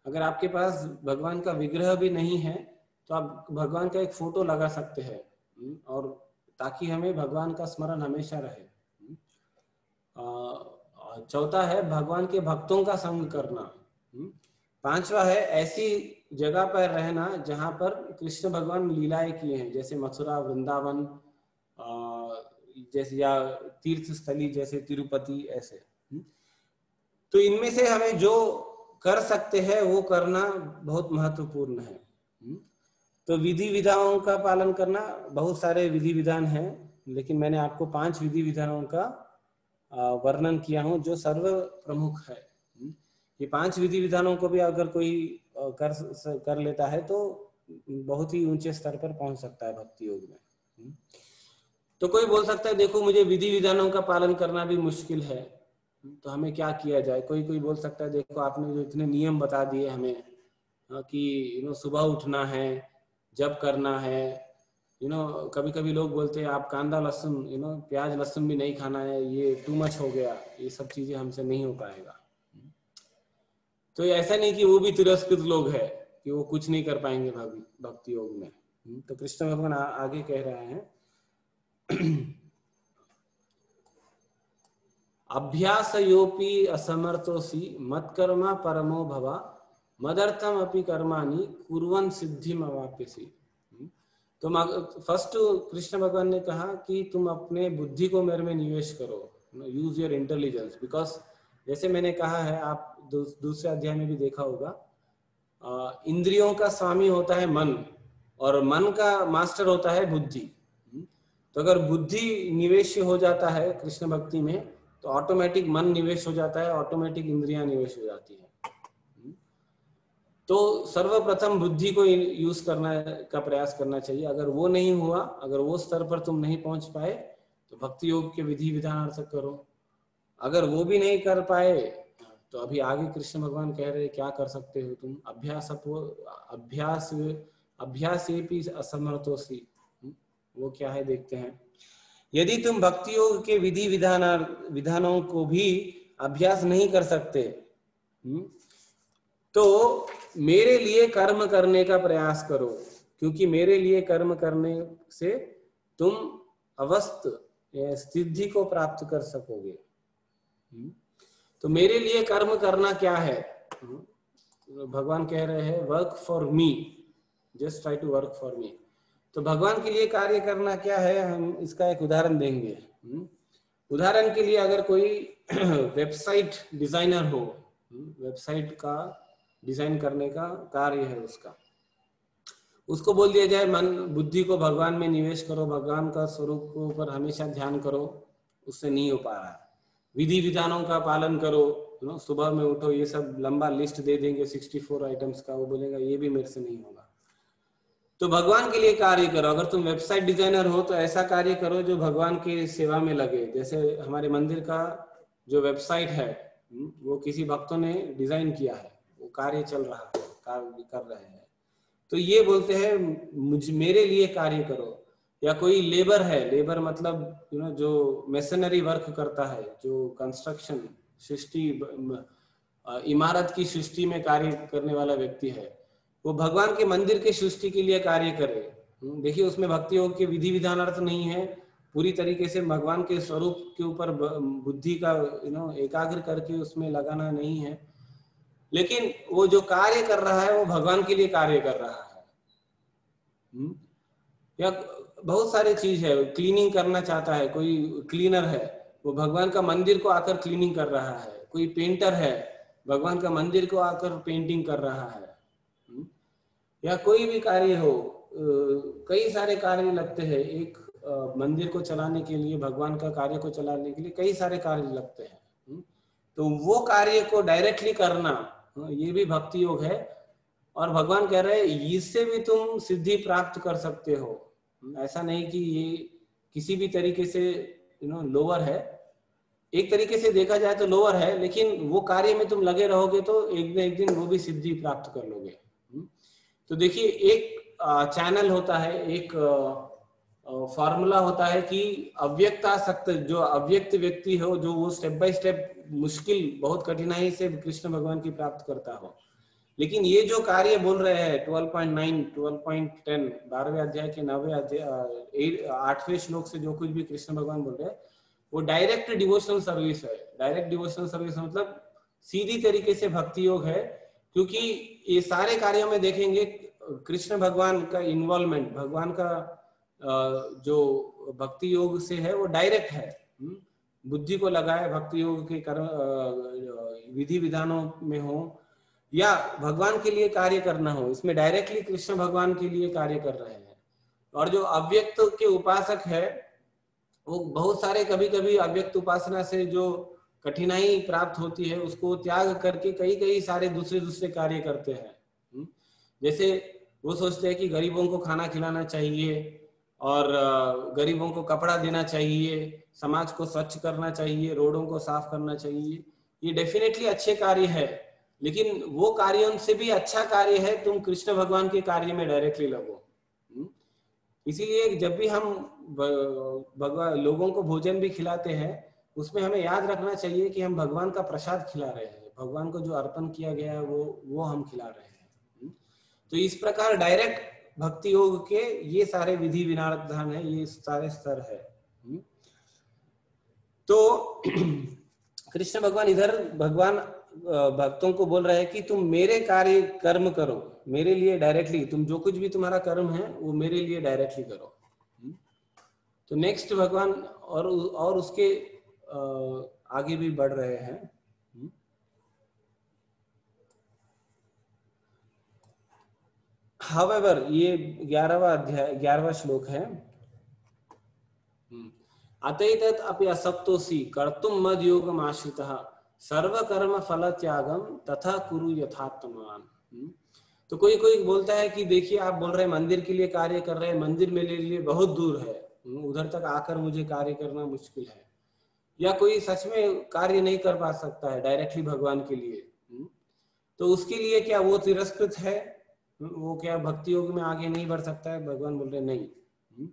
Speaker 1: अगर आपके पास भगवान का विग्रह भी नहीं है तो आप भगवान का एक फ़ोटो लगा सकते हैं। हम्म? और ताकि हमें भगवान का स्मरण हमेशा रहे। हम्म? चौथा है भगवान के भक्तों का संग करना। पांचवा है ऐसी जगह पर रहना जहाँ पर कृष्ण भगवान लीलाएँ किए हैं, जैसे मथुरा, वृंदावन जैसे या तीर्थ स्थली जैसे तिरुपति ऐसे। तो इनमें से हमें जो कर सकते हैं वो करना बहुत महत्वपूर्ण है। हम्म? तो विधि विधाओं का पालन करना, बहुत सारे विधि विधान हैं, लेकिन मैंने आपको पाँच विधि विधानों का वर्णन किया हूँ, जो सर्व प्रमुख है। हम्म? ये पाँच विधि विधानों को भी अगर कोई कर कर लेता है तो बहुत ही ऊँचे स्तर पर पहुँच सकता है भक्ति योग में। हम्म? तो कोई बोल सकता है, देखो, मुझे विधि विधानों का पालन करना भी मुश्किल है। तो हमें क्या किया जाए? कोई कोई बोल सकता है, देखो, आपने जो इतने नियम बता दिए हमें कि यू नो सुबह उठना है जब करना है यू नो कभी कभी लोग बोलते हैं, आप कांदा, लहसुन यू नो प्याज, लहसुन भी नहीं खाना है, ये टू मच हो गया, ये सब चीज़ें हमसे नहीं हो पाएगा. तो ऐसा नहीं कि वो भी तिरस्कृत लोग है कि वो कुछ नहीं कर पाएँगे भक्ति योग में। तो कृष्ण भगवान आगे कह रहे हैं। अभ्यास अभ्यासयोपि असमर्थोसी मत्कर्मा परमो भवा मदर्थम अपि कर्माणि, कुर्वन सिद्धिम अवाप्यसी तो फ़र्स्ट कृष्ण भगवान ने कहा कि तुम अपने बुद्धि को मेरे में निवेश करो। यूज़ योर इंटेलिजेंस बिकॉज़ जैसे मैंने कहा है, आप दूसरे अध्याय में भी देखा होगा इंद्रियों का स्वामी होता है मन और मन का मास्टर होता है बुद्धि। तो अगर बुद्धि निवेश हो जाता है कृष्ण भक्ति में तो ऑटोमेटिक मन निवेश हो जाता है ऑटोमेटिक इंद्रिया निवेश हो जाती है। तो सर्वप्रथम बुद्धि को यूज़ करना का प्रयास करना चाहिए। अगर वो नहीं हुआ अगर वो स्तर पर तुम नहीं पहुँच पाए तो भक्ति योग के विधि विधान अर्थ करो। अगर वो भी नहीं कर पाए तो अभी आगे कृष्ण भगवान कह रहे क्या कर सकते हो तुम? अभ्यास अभ्यास अभ्यास असमर्थोसी वो क्या है देखते हैं। यदि तुम भक्ति योग के विधि विधान विधानों को भी अभ्यास नहीं कर सकते हम्म, तो मेरे लिए कर्म करने का प्रयास करो क्योंकि मेरे लिए कर्म करने से तुम अवस्थ सिद्धि को प्राप्त कर सकोगे। हम्म, तो मेरे लिए कर्म करना क्या है? हम्म, भगवान कह रहे हैं work for me just try to work for me तो भगवान के लिए कार्य करना क्या है? हम इसका एक उदाहरण देंगे। हम्म। उदाहरण के लिए अगर कोई वेबसाइट डिज़ाइनर हो वेबसाइट का डिज़ाइन करने का कार्य है उसका। उसको बोल दिया जाए मन बुद्धि को भगवान में निवेश करो भगवान का स्वरूप के ऊपर हमेशा ध्यान करो उससे नहीं हो पा रहा है। विधि विधानों का पालन करो नो सुबह में उठो ये सब लंबा लिस्ट दे देंगे 64 आइटम्स का वो बोलेगा ये भी मेरे से नहीं होगा। तो भगवान के लिए कार्य करो। अगर तुम वेबसाइट डिज़ाइनर हो तो ऐसा कार्य करो जो भगवान की सेवा में लगे। जैसे हमारे मंदिर का जो वेबसाइट है हम्म, वो किसी भक्तों ने डिज़ाइन किया है। कार्य चल रहा है कार्य कर रहे हैं। तो ये बोलते हैं मुझ मेरे लिए कार्य करो। या कोई लेबर है लेबर मतलब यू नो जो मेसनरी वर्क करता है जो कंस्ट्रक्शन सृष्टि इमारत की सृष्टि में कार्य करने वाला व्यक्ति है वो भगवान के मंदिर के सृष्टि के लिए कार्य करे। हम्म, देखिए उसमें भक्ति योग के विधि विधान अर्थ नहीं है। पूरी तरीके से भगवान के स्वरूप के ऊपर बुद्धि का यू नो एकाग्र करके उसमें लगाना नहीं है। लेकिन वो जो कार्य कर रहा है, वो भगवान के लिए कार्य कर रहा है हम्म? या बहुत सारे चीज़ है क्लीनिंग करना चाहता है, कोई क्लीनर है, वो भगवान का मंदिर को आकर क्लीनिंग कर रहा है कोई पेंटर है, भगवान का मंदिर को आकर पेंटिंग कर रहा है हम्म? या कोई भी कार्य हो कई सारे कार्य लगते हैं एक मंदिर को चलाने के लिए, भगवान का कार्य को चलाने के लिए कई सारे कार्य लगते हैं हम्म? तो वो कार्य को डायरेक्टली करना ये भी भक्ति योग है। और भगवान कह रहे हैं, इससे भी तुम सिद्धि प्राप्त कर सकते हो। ऐसा नहीं कि ये किसी भी तरीके से यू नो लोअर है। एक तरीके से देखा जाए तो लोअर है, लेकिन वो कार्य में तुम लगे रहोगे तो एक दिन एक दिन वो भी सिद्धि प्राप्त कर लोगे। हम्म? तो देखिए, एक चैनल होता है, एक फॉर्मूला होता है कि अव्यक्तासक्त जो अव्यक्त व्यक्ति हो जो वो स्टेप बाय स्टेप मुश्किल बहुत कठिनाई से कृष्ण भगवान की प्राप्त करता हो। लेकिन ये जो कार्य बोल रहे हैं 12.9, 12.10, बारहवें अध्याय के नवे अध्याय आठवें श्लोक से जो कुछ भी कृष्ण भगवान बोल रहे हैं वो डायरेक्ट डिवोशनल सर्विस है। डायरेक्ट डिवोशनल सर्विस मतलब सीधी तरीके से भक्ति योग है क्योंकि ये सारे कार्यों में देखेंगे कृष्ण भगवान का इन्वॉल्वमेंट भगवान का जो भक्ति योग से है, वो डायरेक्ट है हम्म? बुद्धि को लगाए भक्ति योग के कर्म विधि विधानों में हो, या भगवान के लिए कार्य करना हो, इसमें डायरेक्टली कृष्ण भगवान के लिए कार्य कर रहे हैं और जो अव्यक्त के उपासक है, वो बहुत सारे कभी कभी अव्यक्त उपासना से जो कठिनाई प्राप्त होती है, उसको त्याग करके कई कई सारे दूसरे दूसरे कार्य करते हैं हम्म? जैसे वो सोचते हैं कि गरीबों को खाना खिलाना चाहिए और गरीबों को कपड़ा देना चाहिए, समाज को स्वच्छ करना चाहिए, रोडों को साफ़ करना चाहिए ये डेफिनेटली अच्छे कार्य है, लेकिन वो कार्यों से भी अच्छा कार्य है, तुम कृष्ण भगवान के कार्य में डायरेक्टली लगो हम्म? इसीलिए जब भी हम भगवान लोगों को भोजन भी खिलाते हैं, उसमें हमें याद रखना चाहिए कि हम भगवान का प्रसाद खिला रहे हैं भगवान को जो अर्पण किया गया है, वो वो हम खिला रहे हैं हम्म? तो इस प्रकार डायरेक्ट भक्ति योग के ये सारे विधि विनाधान है, ये सारे स्तर है हम्म। तो कृष्ण भगवान इधर, भगवान भक्तों को बोल रहे हैं कि तुम मेरे कार्य, कर्म करो मेरे लिए डायरेक्टली तुम जो कुछ भी तुम्हारा कर्म है, वो मेरे लिए डायरेक्टली करो हम्म। तो नेक्स्ट भगवान और और उसके आगे भी बढ़ रहे हैं हावेवर ये ग्यारहवा अध्याय ग्यारहवा श्लोक है। हम्म। अतएतत अपि मद योगम आश्रित सर्व कर्म फल त्यागम तथा कुरु यथात्मान हम्म। तो कोई कोई बोलता है कि देखिए आप बोल रहे मंदिर के लिए कार्य कर रहे हैं मंदिर मेरे लिए बहुत दूर है। हम्म, उधर तक आकर मुझे कार्य करना मुश्किल है। या कोई सच में कार्य नहीं कर पा सकता है डायरेक्टली भगवान के लिए। तो उसके लिए क्या वो तिरस्कृत है? वो क्या भक्ति योग में आगे नहीं बढ़ सकता है? भगवान बोल रहे, नहीं। हम्म।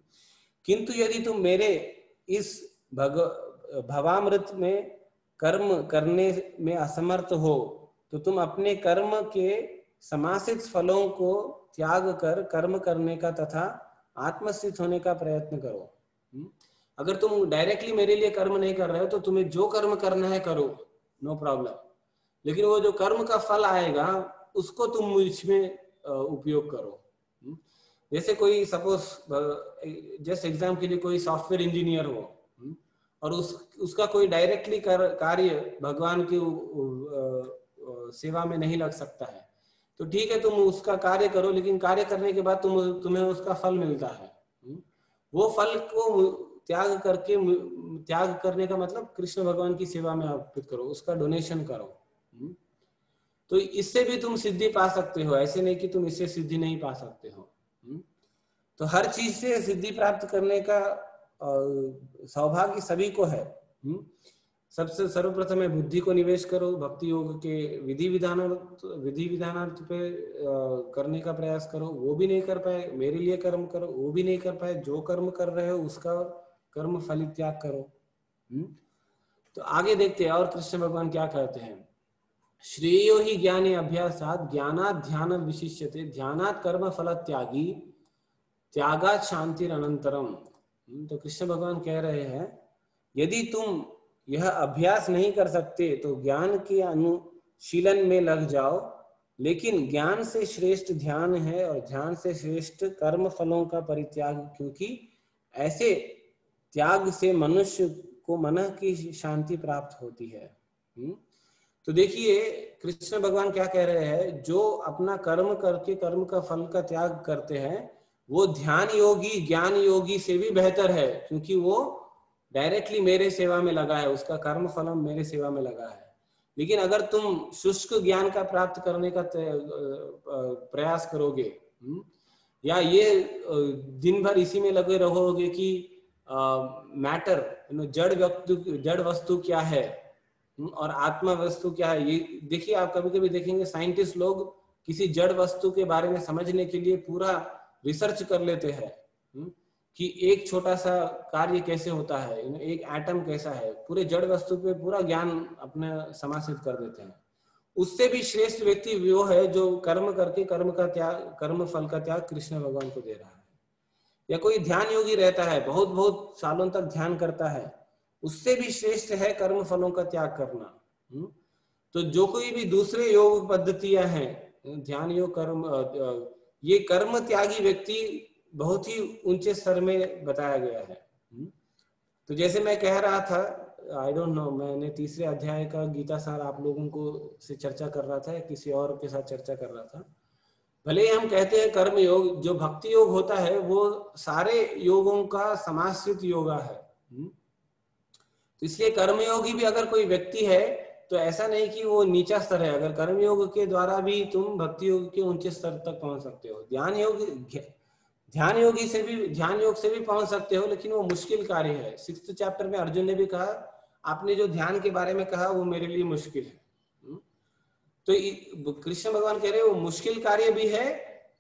Speaker 1: किंतु यदि तुम मेरे इस भग, भवामृत में कर्म करने में असमर्थ हो तो तुम अपने कर्म के समासित फलों को त्याग कर कर्म करने का तथा आत्मस्थित होने का प्रयत्न करो। हम्म। अगर तुम डायरेक्टली मेरे लिए कर्म नहीं कर रहे हो तो तुम्हें जो कर्म करना है करो। नो प्रॉब्लम लेकिन वो जो कर्म का फल आएगा, उसको तुम मुझमें उपयोग करो। हम्म? जैसे कोई सपोज़ जस्ट एग्ज़ाम के लिए कोई सॉफ्टवेयर इंजीनियर हो हम्म, और उस उसका कोई डायरेक्टली कार्य भगवान की सेवा में नहीं लग सकता है। तो ठीक है तुम उसका कार्य करो लेकिन कार्य करने के बाद तुम तुम्हें उसका फल मिलता है। हम्म, वो फल को त्याग करके त्याग करने का मतलब कृष्ण भगवान की सेवा में अर्पित करो उसका डोनेशन करो। तो इससे भी तुम सिद्धि पा सकते हो ऐसे नहीं कि तुम इससे सिद्धि नहीं पा सकते हो। हम्म, तो हर चीज़ से सिद्धि प्राप्त करने का सौभाग्य सभी को है। सबसे सर्वप्रथम है बुद्धि को निवेश करो भक्ति योग के विधि विधान विधि विधानार्थ पे करने का प्रयास करो। वो भी नहीं कर पाए मेरे लिए कर्म करो वो भी नहीं कर पाए जो कर्म कर रहे हो उसका कर्म फल त्याग करो। हम्म? तो आगे देखते हैं और कृष्ण भगवान क्या कहते हैं? श्रेयो ही ज्ञान अभ्यासात ज्ञाना ध्यान विशिष्यते ध्यानात कर्म फल त्यागी त्यागात शांति अनंतरम हम्म, तो कृष्ण भगवान कह रहे हैं यदि तुम यह अभ्यास नहीं कर सकते तो ज्ञान के अनुशीलन में लग जाओ लेकिन ज्ञान से श्रेष्ठ ध्यान है और ध्यान से श्रेष्ठ कर्म फलों का परित्याग क्योंकि ऐसे त्याग से मनुष्य को मन की शांति प्राप्त होती है हुँ? तो देखिए कृष्ण भगवान क्या कह रहे हैं जो अपना कर्म करके कर्म का फल का त्याग करते हैं वो ध्यान योगी ज्ञान योगी से भी बेहतर है क्योंकि वो डायरेक्टली मेरे सेवा में लगा है उसका कर्म फलम मेरे सेवा में लगा है। लेकिन अगर तुम शुष्क ज्ञान का प्राप्त करने का प्रयास करोगे हम्म, या ये दिन भर इसी में लगे रहोगे कि मैटर जड़ वस्तु जड़ वस्तु क्या है और आत्मा वस्तु क्या है? ये देखिए आप कभी कभी देखेंगे साइंटिस्ट लोग किसी जड़ वस्तु के बारे में समझने के लिए पूरा रिसर्च कर लेते हैं हम्म, कि एक छोटा सा कार्य कैसे होता है एक एटम कैसा है? पूरे जड़ वस्तु पे पूरा ज्ञान अपने समासित कर देते हैं। उससे भी श्रेष्ठ व्यक्ति वो है जो कर्म करके कर्म का त्याग कर्म फल का त्याग कृष्ण भगवान को दे रहा है। या कोई ध्यान योगी रहता है बहुत बहुत सालों तक ध्यान करता है उससे भी श्रेष्ठ है कर्म फलों का त्याग करना हम्म? तो जो कोई भी दूसरे योग पद्धतियाँ हैं, ध्यान योग, कर्म ये कर्म त्यागी व्यक्ति बहुत ही ऊँचे स्तर में बताया गया है हम्म? तो जैसे मैं कह रहा था आई डोंट नो मैंने तीसरे अध्याय का गीता सार आप लोगों को से चर्चा कर रहा था, किसी और के साथ चर्चा कर रहा था भले ही हम कहते हैं कर्म योग, जो भक्ति योग होता है, वो सारे योगों का समाश्रित योगा है हम्म? तो इसलिए कर्मयोगी भी अगर कोई व्यक्ति है तो ऐसा नहीं कि वो नीचा स्तर है। अगर कर्मयोग के द्वारा भी तुम भक्ति योग के ऊँचे स्तर तक पहुँच सकते हो। ध्यान योग, ध्यान योगी से भी, ध्यान योग से भी पहुँच सकते हो, लेकिन वो मुश्किल कार्य है। सिक्स चैप्टर में अर्जुन ने भी कहा, आपने जो ध्यान के बारे में कहा, वो मेरे लिए मुश्किल है। हम्म? तो कृष्ण भगवान कह रहे वो मुश्किल कार्य भी है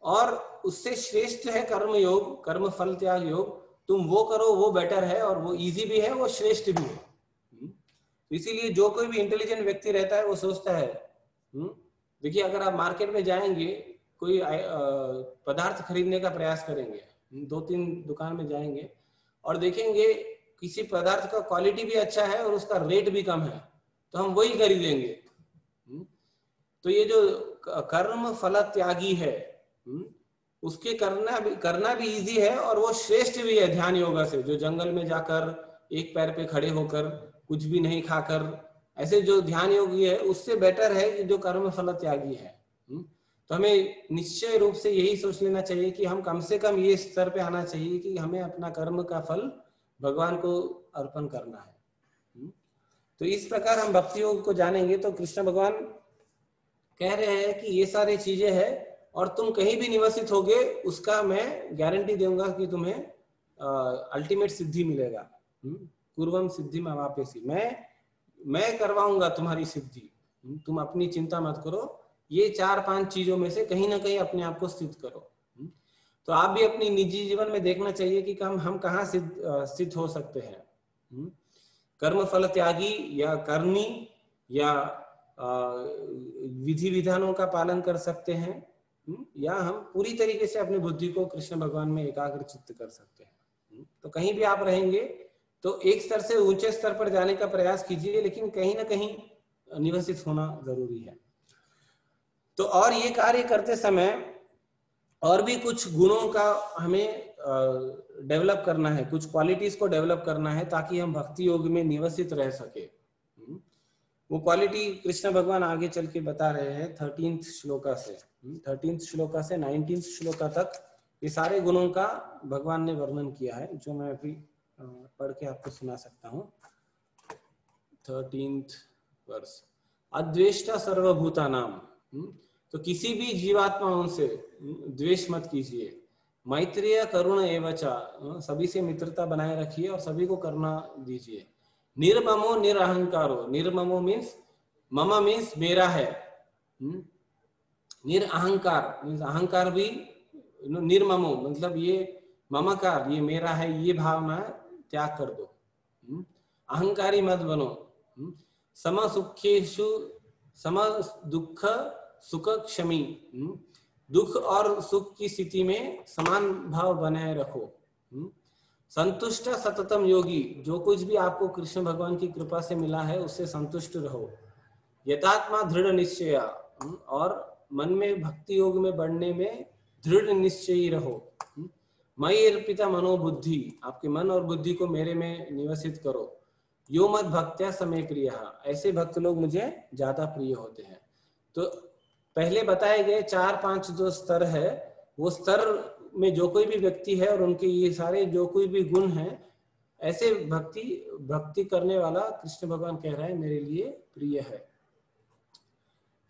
Speaker 1: और उससे श्रेष्ठ है कर्म योग कर्म फल त्याग योग। तुम वो करो, वो बेटर है और वो इजी भी है, वो श्रेष्ठ भी है? इसीलिए जो कोई भी इंटेलिजेंट व्यक्ति रहता है, वो सोचता है हम्म? देखिए, अगर आप मार्केट में जाएँगे, कोई पदार्थ खरीदने का प्रयास करेंगे दो तीन दुकान में जाएँगे और देखेंगे किसी पदार्थ का क्वालिटी भी अच्छा है और उसका रेट भी कम है तो हम वही खरीदेंगे हम्म? तो ये जो कर्म फल त्यागी है हम्म? उसके करना भी करना भी इजी है और वो श्रेष्ठ भी है ध्यान योगा से, जो जंगल में जाकर एक पैर पे खड़े होकर कुछ भी नहीं खाकर, ऐसे जो ध्यान योगी है, उससे बेटर है कि जो कर्म फल त्यागी है हम्म? तो हमें निश्चय रूप से यही सोच लेना चाहिए कि हम कम से कम ये स्तर पे आना चाहिए कि हमें अपना कर्म का फल भगवान को अर्पण करना है हम्म? तो इस प्रकार हम भक्ति योग को जानेंगे तो कृष्ण भगवान कह रहे हैं कि ये सारी चीज़ें हैं और तुम कहीं भी निवसित होगे, उसका मैं गारंटी दूँगा कि तुम्हें अल्टीमेट सिद्धि मिलेगा हम्म? पूर्वम सिद्धि में वापसी मैं मैं करवाऊँगा तुम्हारी सिद्धि? तुम अपनी चिंता मत करो ये चार पाँच चीज़ों में से कहीं ना कहीं अपने आप को स्थित करो? तो आप भी अपनी निजी जीवन में देखना चाहिए कि हम हम कहाँ स्थित हो सकते हैं? कर्म फल त्यागी या कर्मी या विधि विधानों का पालन कर सकते हैं? या हम पूरी तरीके से अपनी बुद्धि को कृष्ण भगवान में एकाग्र चित्त कर सकते हैं तो कहीं भी आप रहेंगे तो एक स्तर से ऊँचे स्तर पर जाने का प्रयास कीजिए, लेकिन कहीं ना कहीं निवसित होना ज़रूरी है तो और ये कार्य करते समय और भी कुछ गुणों का हमें डेवलप करना है, कुछ क्वालिटीज को डेवलप करना है, ताकि हम भक्ति योग में निवसित रह सके हम्म। वो क्वालिटी कृष्ण भगवान आगे चल के बता रहे हैं थर्टींथ श्लोका से थर्टींथ हम्म। श्लोका से नाइनटीन श्लोका तक ये सारे गुणों का भगवान ने वर्णन किया है, जो मैं अभी पढ़ के आपको सुना सकता हूँ। थर्टींथ वर्ष अद्वेष्टा सर्वभूता नाम हम्म। तो किसी भी जीवात्माओं से द्वेष मत कीजिए। मैत्रीय करुण एवचा सभी से मित्रता बनाए रखिए और सभी को करना दीजिए। निर्ममो निरअहकारो निर्ममो मीन्स ममा मीन्स मेरा है। हम्म? निरअहकार मीन्स अहंकार भी, निर्ममो मतलब ये ममकार, ये मेरा है, ये भावना त्याग कर दो हम्म? अहंकारी मत बनो हम्म? सम सम दुख सुख क्षमी दुख और सुख की स्थिति में समान भाव बनाए रखो हम्म? संतुष्ट सततम योगी, जो कुछ भी आपको कृष्ण भगवान की कृपा से मिला है, उससे संतुष्ट रहो यथात्मा दृढ़ निश्चय हम्म? और मन में भक्ति योग में बढ़ने में दृढ़ निश्चय रहो हम्म? मई अर्पिता मनोबुद्धि, आपके मन और बुद्धि को मेरे में निवसित करो। यो मत भक्त्या समय प्रिय ऐसे भक्त लोग मुझे ज़्यादा प्रिय होते हैं। तो पहले बताए गए चार पाँच जो स्तर है, वो स्तर में जो कोई भी व्यक्ति है और उनके ये सारे जो कोई भी गुण है, ऐसे भक्ति भक्ति करने वाला कृष्ण भगवान कह रहा है, मेरे लिए प्रिय है।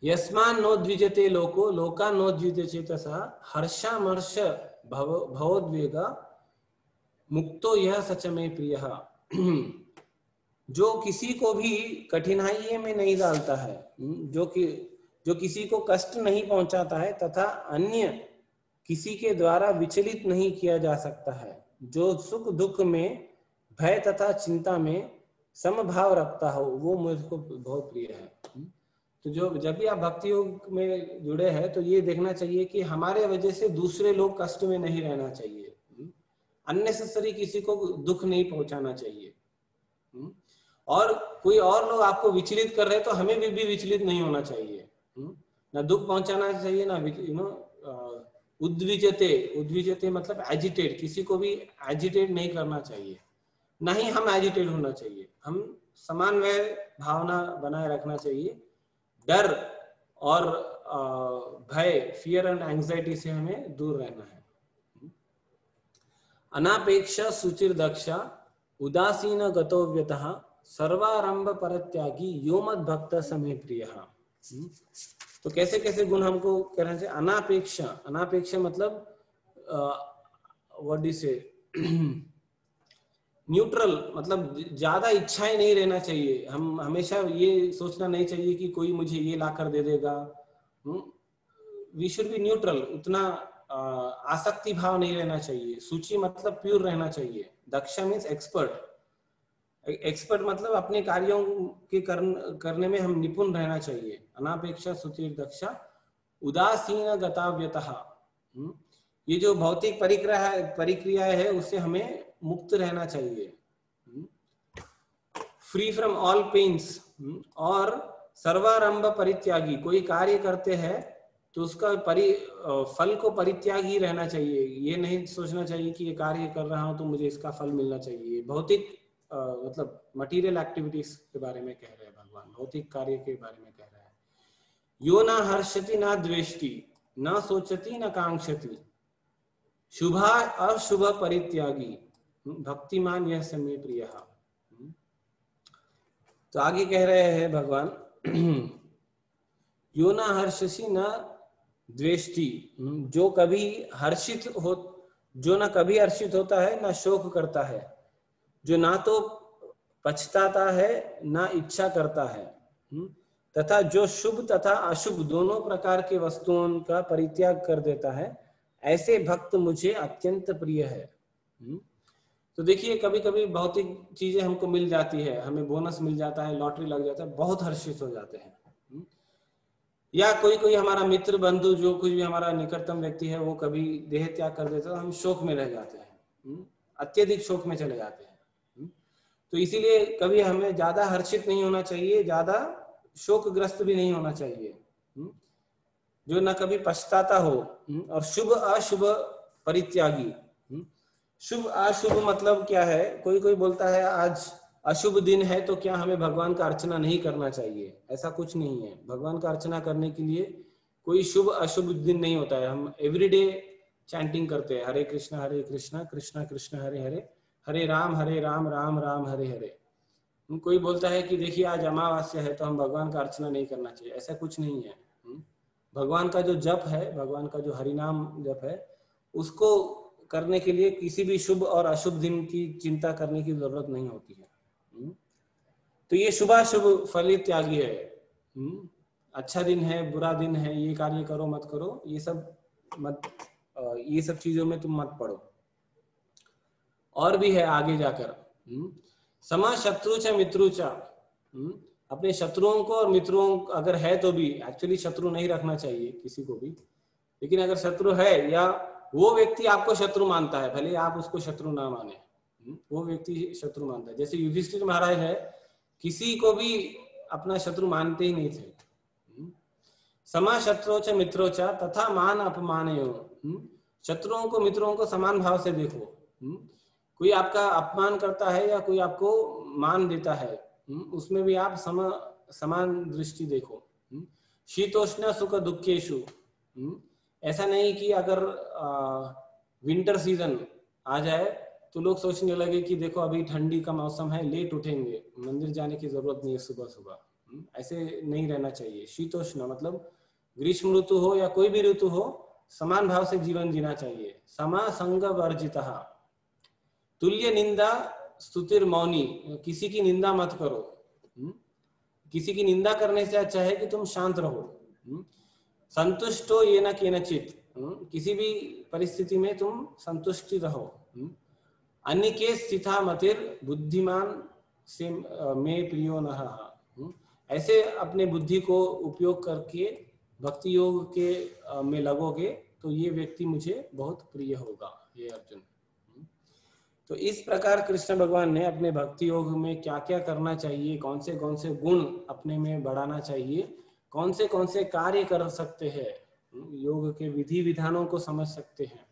Speaker 1: यस्मान नो द्विजते लोको, लोका नो द्विज चेतसा, हर्षामर्ष भव, भवोद्वेगा, मुक्तो यह सच में प्रिय। जो किसी को भी कठिनाई में नहीं डालता है जो कि, जो किसी को कष्ट नहीं पहुंचाता है तथा अन्य किसी के द्वारा विचलित नहीं किया जा सकता है, जो सुख दुख में, भय तथा चिंता में समभाव रखता हो, वो मुझको बहुत प्रिय है। तो जो जब भी आप भक्ति योग में जुड़े हैं तो ये देखना चाहिए कि हमारे वजह से दूसरे लोग कष्ट में नहीं रहना चाहिए। अननेसेसरी किसी को दुख नहीं पहुंचाना चाहिए। और कोई और लोग आपको विचलित कर रहे तो हमें भी, भी विचलित नहीं होना चाहिए। हम्म? ना दुख पहुंचाना चाहिए ना यू नो उद्विजते उद्विजते मतलब एजिटेट किसी को भी एजिटेट नहीं करना चाहिए। ना ही हम एजिटेट होना चाहिए। हम समान वह भावना बनाए रखना चाहिए। डर और भय फियर एंड एंजाइटी से हमें दूर रहना है। अनापेक्ष सुचिर दक्षा, उदासीन गतोव्यत, सर्वारंभ परत्यागी, योमद भक्त समय प्रिय। हम्म? तो कैसे कैसे गुण हमको कहना चाहिए अनापेक्षा अनापेक्षा मतलब व्हाट से न्यूट्रल मतलब ज़्यादा इच्छाएँ नहीं रहना चाहिए। हम हमेशा ये सोचना नहीं चाहिए कि कोई मुझे ये ला कर दे देगा। वी शुड बी न्यूट्रल उतना आसक्ति भाव नहीं रहना चाहिए। सूची मतलब प्योर रहना चाहिए। दक्षा मीन्स एक्सपर्ट एक्सपर्ट मतलब अपने कार्यों के करन, करने में हम निपुण रहना चाहिए। अनापेक्षा सुतिर दक्षा उदासीन गताव्यत। हम्म? ये जो भौतिक परिक्रिया परिक्रिया है उससे हमें मुक्त रहना चाहिए। फ्री फ्रॉम ऑल पेन्स और सर्वारंभ परित्यागी। कोई कार्य करते हैं तो उसका परि फल को परित्याग ही रहना चाहिए। ये नहीं सोचना चाहिए कि ये कार्य कर रहा हूँ तो मुझे इसका फल मिलना चाहिए। भौतिक मतलब मटेरियल एक्टिविटीज़ के बारे में कह रहे हैं भगवान। भौतिक कार्य के बारे में कह रहे हैं। यो ना हर्षति ना द्वेष्टि, न सोचती न कांक्षति। शुभा अशुभ परित्यागी। भक्तिमान यह समय प्रिय तो आगे कह रहे हैं भगवान, यो ना हर्षसी न द्वेष्टि। जो कभी हर्षित हो, जो ना कभी हर्षित होता है, ना शोक करता है। जो ना तो पछताता है, ना इच्छा करता है। तथा जो शुभ तथा अशुभ दोनों प्रकार के वस्तुओं का परित्याग कर देता है, ऐसे भक्त मुझे अत्यंत प्रिय है। तो देखिए कभी कभी भौतिक चीज़ें हमको मिल जाती है हमें बोनस मिल जाता है लॉटरी लग जाता है बहुत हर्षित हो जाते हैं। हम्म, या कोई कोई हमारा मित्र बंधु जो कुछ भी हमारा निकटतम व्यक्ति है वो कभी देह त्याग कर देता है हम शोक में रह जाते हैं। अत्यधिक शोक में चले जाते हैं। तो इसीलिए कभी हमें ज़्यादा हर्षित नहीं होना चाहिए ज़्यादा शोकग्रस्त भी नहीं होना चाहिए। हम्म? जो ना कभी पछताता हो हम्म, और शुभ अशुभ परित्यागी। हम्म, शुभ अशुभ मतलब क्या है? कोई कोई बोलता है, आज अशुभ दिन है तो क्या हमें भगवान का अर्चना नहीं करना चाहिए? ऐसा कुछ नहीं है। भगवान का अर्चना करने के लिए कोई शुभ, अशुभ दिन नहीं होता है। हम एवरीडे चैंटिंग करते हैं। हरे कृष्णा हरे कृष्णा कृष्णा, कृष्ण, हरे हरे हरे राम हरे राम राम राम, हरे हरे। कोई बोलता है कि, देखिए, आज अमावस्या है तो हम भगवान का अर्चना नहीं करना चाहिए। ऐसा कुछ नहीं है। भगवान का जो जप है, भगवान का जो हरिनाम जप है, उसको करने के लिए किसी भी शुभ और अशुभ दिन की चिंता करने की ज़रूरत नहीं होती है। तो ये शुभाशुभ फल त्यागी है। अच्छा दिन है, बुरा दिन है, ये कार्य करो, मत करो, ये सब मत ये सब चीज़ों में तुम मत पढ़ो और भी है आगे जाकर। समा शत्रु च, मित्रु च। अपने शत्रुओं को और मित्रों अगर है तो भी एक्चुअली शत्रु नहीं रखना चाहिए किसी को भी। लेकिन अगर शत्रु है या वो व्यक्ति आपको शत्रु मानता है, भले आप उसको शत्रु ना माने। वो व्यक्ति शत्रु मानता है। जैसे युधिष्ठिर महाराज है, किसी को भी अपना शत्रु मानते ही नहीं थे। समा शत्रु च मित्रो च, तथा मान अपमान शत्रुओं को मित्रों को समान भाव से देखो। कोई आपका अपमान करता है या कोई आपको मान देता है उसमें भी आप सम, समान दृष्टि देखो। शीतोष्ण सुख दुखेशु ऐसा नहीं कि अगर विंटर सीज़न आ जाए तो लोग सोचने लगे कि देखो अभी ठंडी का मौसम है लेट उठेंगे। मंदिर जाने की ज़रूरत नहीं है सुबह सुबह। ऐसे नहीं रहना चाहिए। शीतोष्ण मतलब ग्रीष्म ऋतु हो या कोई भी ऋतु हो, समान भाव से जीवन जीना चाहिए। समा संग वर्जित। तुल्य निंदा, स्तुतिर मौनी। किसी की निंदा मत करो। किसी की निंदा करने से अच्छा है कि तुम शांत रहो। संतुष्ट ये न के नचित किसी भी परिस्थिति में तुम संतुष्टि रहो। अन्य के स्थिता मतिर बुद्धिमान से में प्रियो न। ऐसे अपने बुद्धि को उपयोग करके, भक्ति योग के में लगोगे तो ये व्यक्ति मुझे बहुत प्रिय होगा, ये अर्जुन। तो इस प्रकार कृष्ण भगवान ने अपने भक्ति योग में क्या क्या करना चाहिए, कौन से कौन से गुण अपने में बढ़ाना चाहिए कौन से कौन से कार्य कर सकते हैं? योग के विधि विधानों को समझ सकते हैं।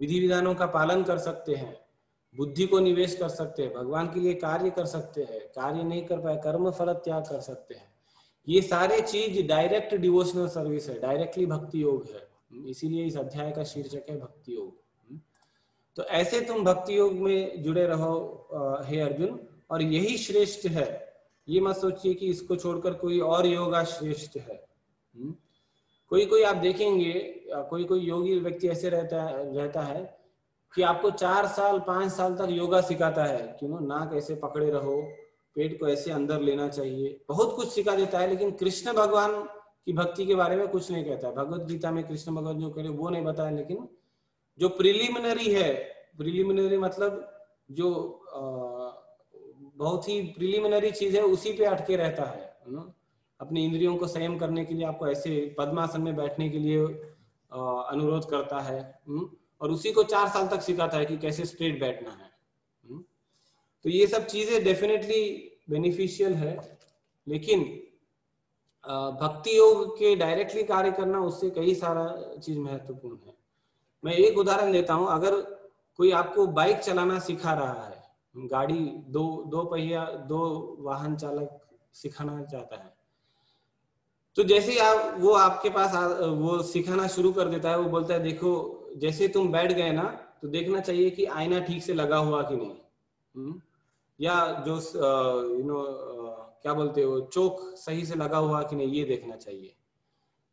Speaker 1: विधि विधानों का पालन कर सकते हैं। बुद्धि को निवेश कर सकते हैं। भगवान के लिए कार्य कर सकते हैं। कार्य नहीं कर पाए कर्म फल त्याग कर सकते हैं। ये सारे चीज़ डायरेक्ट डिवोशनल सर्विस है। डायरेक्टली भक्ति योग है। इसीलिए इस अध्याय का शीर्षक है भक्ति योग। तो ऐसे तुम भक्ति योग में जुड़े रहो हे अर्जुन, और यही श्रेष्ठ है। ये मत सोचिए कि इसको छोड़कर कोई और योगा श्रेष्ठ है। हम्म? कोई कोई आप देखेंगे कोई कोई योगी व्यक्ति ऐसे रहता है रहता है कि आपको चार साल पाँच साल तक योगा सिखाता है क्यों ना नाक ऐसे पकड़े रहो पेट को ऐसे अंदर लेना चाहिए। बहुत कुछ सिखा देता है लेकिन कृष्ण भगवान की भक्ति के बारे में कुछ नहीं कहता। भगवत गीता में कृष्ण भगवान जो करे वो नहीं बताया लेकिन जो प्रिलिमिनरी है प्रिलिमिनरी मतलब जो आ, बहुत ही प्रिलिमिनरी चीज़ है, उसी पे अटके रहता है ना? अपनी इंद्रियों को संयम करने के लिए आपको ऐसे पद्मासन में बैठने के लिए अनुरोध करता है और उसी को चार साल तक सिखाता है कि कैसे स्ट्रेट बैठना है तो ये सब चीज़ें डेफिनेटली बेनिफिशियल है, लेकिन भक्ति योग के डायरेक्टली कार्य करना उससे कई सारा चीज़ महत्वपूर्ण है। मैं एक उदाहरण देता हूँ, अगर कोई आपको बाइक चलाना सिखा रहा है गाड़ी दो दो पहिया दो वाहन चालक सिखाना चाहता है। तो जैसे ही आप वो आपके पास आ, वो सिखाना शुरू कर देता है वो बोलता है देखो जैसे तुम बैठ गए ना तो देखना चाहिए कि आईना ठीक से लगा हुआ कि नहीं। हुँ? या जो यू नो क्या बोलते हो चौक सही से लगा हुआ कि नहीं ये देखना चाहिए।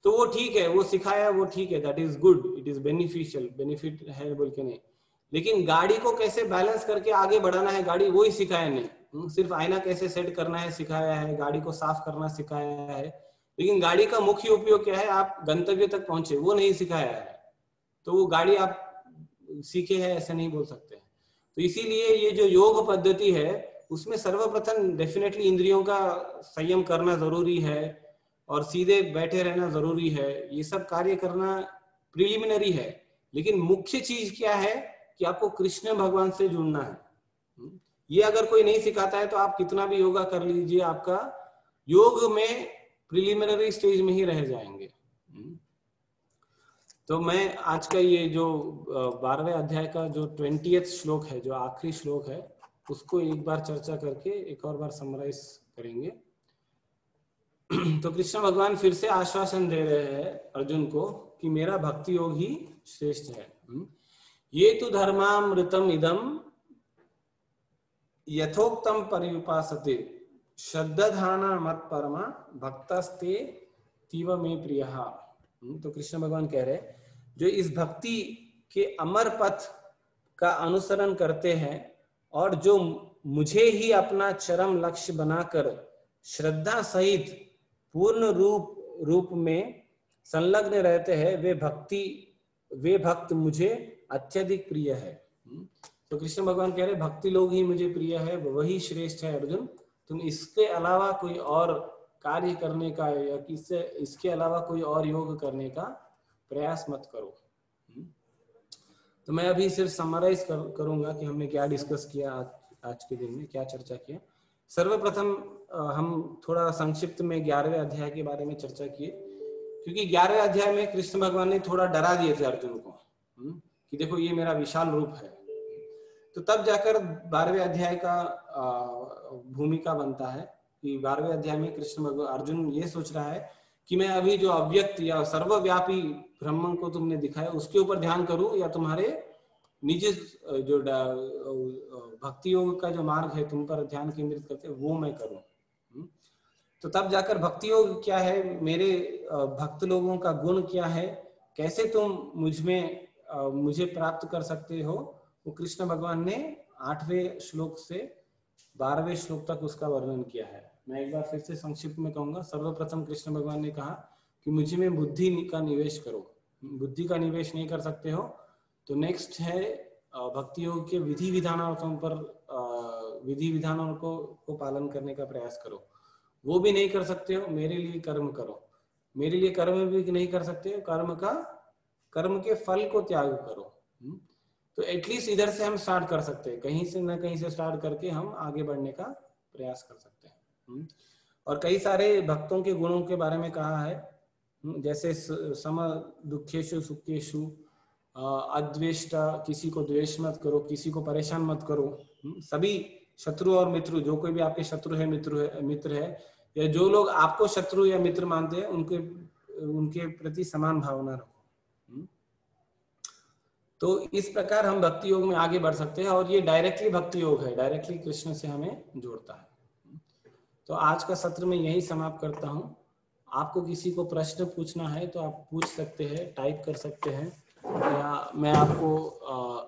Speaker 1: तो वो ठीक है वो सिखाया वो ठीक है that is good it is beneficial benefit है बोल के नहीं। लेकिन गाड़ी को कैसे बैलेंस करके आगे बढ़ाना है गाड़ी वो ही सिखाया नहीं। हम्म, सिर्फ़ आईना कैसे सेट करना है सिखाया है गाड़ी को साफ़ करना सिखाया है। लेकिन गाड़ी का मुख्य उपयोग क्या है? आप गंतव्य तक पहुँचे वो नहीं सिखाया है। तो वो गाड़ी आप सीखे है ऐसे नहीं बोल सकते। तो इसीलिए ये जो योग पद्धति है उसमें सर्वप्रथम डेफिनेटली इंद्रियों का संयम करना ज़रूरी है और सीधे बैठे रहना ज़रूरी है। ये सब कार्य करना प्रिलिमिनरी है। लेकिन मुख्य चीज़ क्या है? कि आपको कृष्ण भगवान से जुड़ना है। ये अगर कोई नहीं सिखाता है तो आप कितना भी योगा कर लीजिए, आपका योग में प्रिलिमिनरी स्टेज में ही रह जाएँगे। तो मैं आज का ये जो बारहवें अध्याय का जो ट्वेंटी श्लोक है, जो आखिरी श्लोक है, उसको एक बार चर्चा करके एक और बार समराइज करेंगे। तो कृष्ण भगवान फिर से आश्वासन दे रहे हैं अर्जुन को कि मेरा भक्ति योग ही श्रेष्ठ है। ये तो धर्मामृतम इदम यथोक्तम परिपासते श्रद्धाधारणा मत परमा भक्तस्ते तीव में प्रिय। हम्म, तो कृष्ण भगवान कह रहे जो इस भक्ति के अमर पथ का अनुसरण करते हैं और जो मुझे ही अपना चरम लक्ष्य बनाकर श्रद्धा सहित पूर्ण रूप रूप में संलग्न रहते हैं वे भक्ति वे भक्त मुझे अत्यधिक प्रिय है। हम्म, तो कृष्ण भगवान कह रहे भक्ति लोग ही मुझे प्रिय है वही श्रेष्ठ है अर्जुन। तुम इसके अलावा कोई और कार्य करने का या किससे इसके अलावा कोई और योग करने का प्रयास मत करो। हम्म। तो मैं अभी सिर्फ़ समराइज कर, करूँगा कि हमने क्या डिस्कस किया आज, आज के दिन में क्या चर्चा किया। सर्वप्रथम हम थोड़ा संक्षिप्त में ग्यारहवें अध्याय के बारे में चर्चा किए। क्योंकि ग्यारहवें अध्याय में कृष्ण भगवान ने थोड़ा डरा दिए थे अर्जुन को हम्म, कि देखो ये मेरा विशाल रूप है तो तब जाकर बारहवें अध्याय का भूमिका बनता है कि बारहवें अध्याय में कृष्ण भगवान अर्जुन ये सोच रहा है कि मैं अभी जो अव्यक्त या सर्वव्यापी ब्रह्म को तुमने दिखाया उसके ऊपर ध्यान करूँ या तुम्हारे निजी जो भक्ति योग का जो मार्ग है तुम पर ध्यान केंद्रित करते वो मैं करूँ? तो तब जाकर भक्ति योग क्या है? मेरे भक्त लोगों का गुण क्या है? कैसे तुम मुझमें मुझे प्राप्त कर सकते हो? वो कृष्ण भगवान ने आठवें श्लोक से बारहवें श्लोक तक उसका वर्णन किया है। मैं एक बार फिर से संक्षिप्त में कहूँगा। सर्वप्रथम कृष्ण भगवान ने कहा कि मुझे में बुद्धि का निवेश करो। बुद्धि का निवेश नहीं कर सकते हो? तो नेक्स्ट है भक्ति योग के विधि विधानों पर विधि विधानों को, को पालन करने का प्रयास करो। वो भी नहीं कर सकते हो, मेरे लिए कर्म करो। मेरे लिए कर्म भी नहीं कर सकते हो, कर्म का, कर्म के फल को त्याग करो। हम्म? तो एटलीस्ट इधर से हम स्टार्ट कर सकते हैं। कहीं से ना कहीं से स्टार्ट करके हम आगे बढ़ने का प्रयास कर सकते हैं। हम्म? और कई सारे भक्तों के गुणों के बारे में कहा है। हम्म? जैसे सम दुखेशु, सुखेशु अद्वेष्टा, किसी को द्वेष मत करो, किसी को परेशान मत करो। सभी शत्रु और मित्र, जो कोई भी आपके शत्रु है, मित्र है मित्र है, या जो लोग आपको शत्रु या मित्र मानते हैं, उनके उनके प्रति समान भावना रखो। तो इस प्रकार हम भक्ति योग में आगे बढ़ सकते हैं और ये डायरेक्टली भक्ति योग है डायरेक्टली कृष्ण से हमें जोड़ता है। तो आज का सत्र में यही समाप्त करता हूँ। आपको किसी को प्रश्न पूछना है तो आप पूछ सकते हैं टाइप कर सकते हैं, या मैं आपको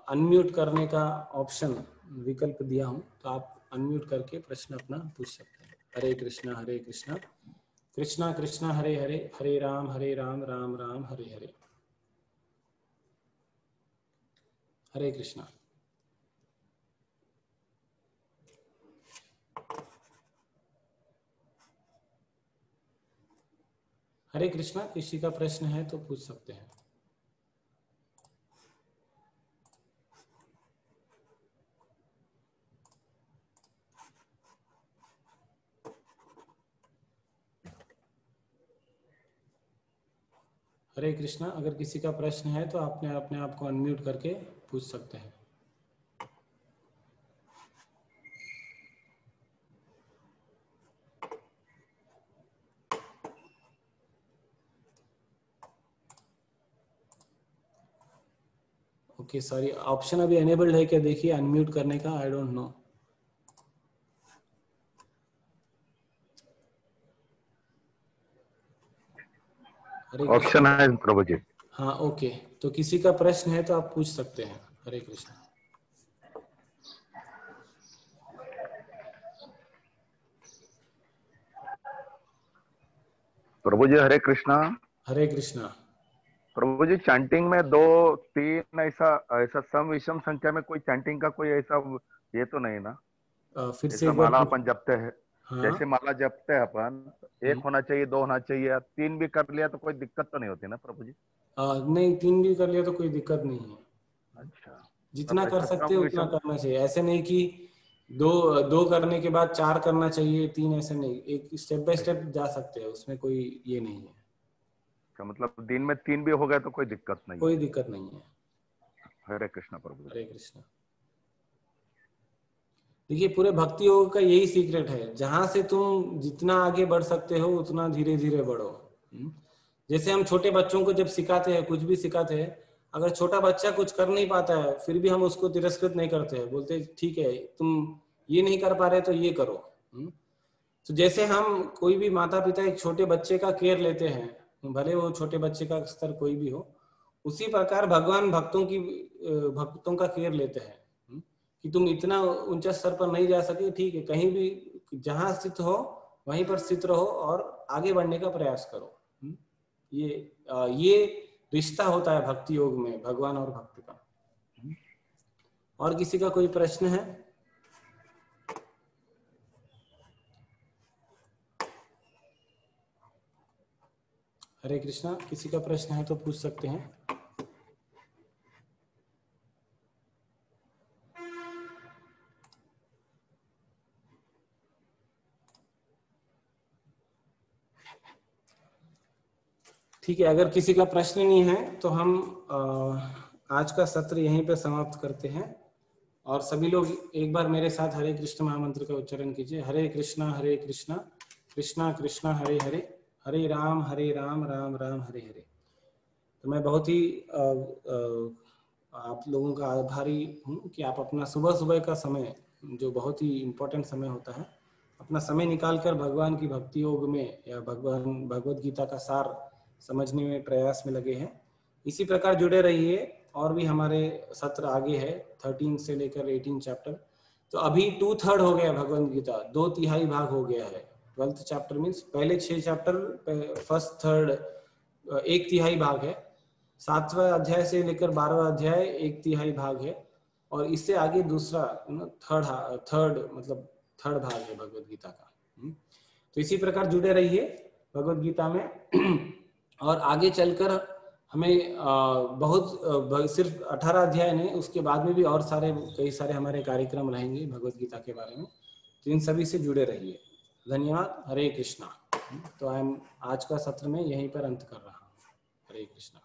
Speaker 1: अनम्यूट करने का ऑप्शन विकल्प दिया हूँ तो आप अनम्यूट करके प्रश्न अपना पूछ सकते हैं। हरे कृष्णा हरे कृष्णा। कृष्णा कृष्णा, हरे हरे। हरे राम हरे राम राम राम, हरे हरे। हरे कृष्णा। हरे कृष्णा, किसी का प्रश्न है तो पूछ सकते हैं। हरे कृष्णा, अगर किसी का प्रश्न है तो आपने अपने आप को अनम्यूट करके पूछ सकते हैं। ओके सॉरी ऑप्शन अभी एनेबल्ड है क्या? देखिए अनम्यूट करने का आई डोंट नो
Speaker 2: ऑप्शन है प्रभु जी
Speaker 1: हाँ ओके। तो किसी का प्रश्न है तो आप पूछ सकते हैं। हरे कृष्ण।
Speaker 2: प्रभु जी हरे कृष्णा।
Speaker 1: हरे कृष्णा।
Speaker 2: प्रभु जी चैंटिंग में दो तीन ऐसा ऐसा सम विषम संख्या में कोई चैंटिंग का कोई ऐसा ये तो नहीं ना?
Speaker 1: आ, फिर से
Speaker 2: माला अपन जपते हैं। हाँ? जैसे माला जपते हैं अपन एक हम्म। होना चाहिए दो होना चाहिए तीन भी कर लिया तो कोई दिक्कत तो नहीं होती ना प्रभु जी?
Speaker 1: आ, नहीं तीन भी कर लिया तो कोई दिक्कत नहीं है। अच्छा। जितना कर सकते हो उतना करना चाहिए। ऐसे नहीं कि दो दो करने के बाद चार करना चाहिए तीन ऐसे नहीं। एक स्टेप बाय स्टेप जा सकते हैं उसमें कोई ये नहीं है।
Speaker 2: अच्छा मतलब दिन में तीन भी हो गए तो कोई दिक्कत नहीं
Speaker 1: कोई दिक्कत नहीं है।
Speaker 2: हरे कृष्णा प्रभु
Speaker 1: हरे कृष्णा। देखिए, पूरे भक्ति योग का यही सीक्रेट है जहाँ से तुम जितना आगे बढ़ सकते हो, उतना धीरे धीरे बढ़ो हम्म? जैसे हम छोटे बच्चों को जब सिखाते हैं, कुछ भी सिखाते हैं, अगर छोटा बच्चा कुछ कर नहीं पाता है, फिर भी हम उसको तिरस्कृत नहीं करते हैं बोलते ठीक है, तुम ये नहीं कर पा रहे तो ये करो हम्म? तो जैसे हम कोई भी माता पिता एक छोटे बच्चे का केयर लेते हैं, भले वो छोटे बच्चे का स्तर कोई भी हो, उसी प्रकार भगवान भक्तों की भक्तों का केयर लेते हैं? कि तुम इतना ऊँचा स्तर पर नहीं जा सके, ठीक है, कहीं भी जहाँ स्थित हो, वहीं पर स्थित रहो और आगे बढ़ने का प्रयास करो। हम्म? ये ये रिश्ता होता है भक्ति योग में, भगवान और भक्त का। और किसी का कोई प्रश्न है? हरे कृष्णा, किसी का प्रश्न है तो पूछ सकते हैं। ठीक है, अगर किसी का प्रश्न नहीं है तो हम आज का सत्र यहीं पे समाप्त करते हैं। और सभी लोग एक बार मेरे साथ हरे कृष्ण महामंत्र का उच्चारण कीजिए। हरे कृष्णा हरे कृष्णा कृष्णा कृष्णा, हरे हरे हरे राम हरे राम राम राम, हरे हरे। तो मैं बहुत ही आप लोगों का आभारी हूँ कि आप अपना सुबह सुबह का समय, जो बहुत ही इम्पोर्टेंट समय होता है, अपना समय निकाल कर भगवान की भक्ति योग में या भगवान भगवत गीता का सार समझने में प्रयास में लगे हैं। इसी प्रकार जुड़े रहिए, और भी हमारे सत्र आगे है थर्टीन से लेकर एटीन चैप्टर तो अभी टू थर्ड हो गया भगवत गीता, दो तिहाई भाग हो गया है। ट्वेल्थ चैप्टर मीन्स पहले छह चैप्टर फ़र्स्ट थर्ड एक तिहाई भाग है। सातवा अध्याय से लेकर बारहवा अध्याय एक तिहाई भाग है। और इससे आगे दूसरा थर्ड थर्ड मतलब थर्ड भाग है भगवत गीता का। हम्म। तो इसी प्रकार जुड़े रहिए भगवत गीता में। और आगे चलकर हमें बहुत सिर्फ़ अठारह अध्याय नहीं, उसके बाद में भी और सारे, कई सारे हमारे कार्यक्रम रहेंगे भगवत गीता के बारे में। तो इन सभी से जुड़े रहिए। धन्यवाद। हरे कृष्णा। तो आई एम आज का सत्र में यहीं पर अंत कर रहा हूँ। हरे कृष्णा।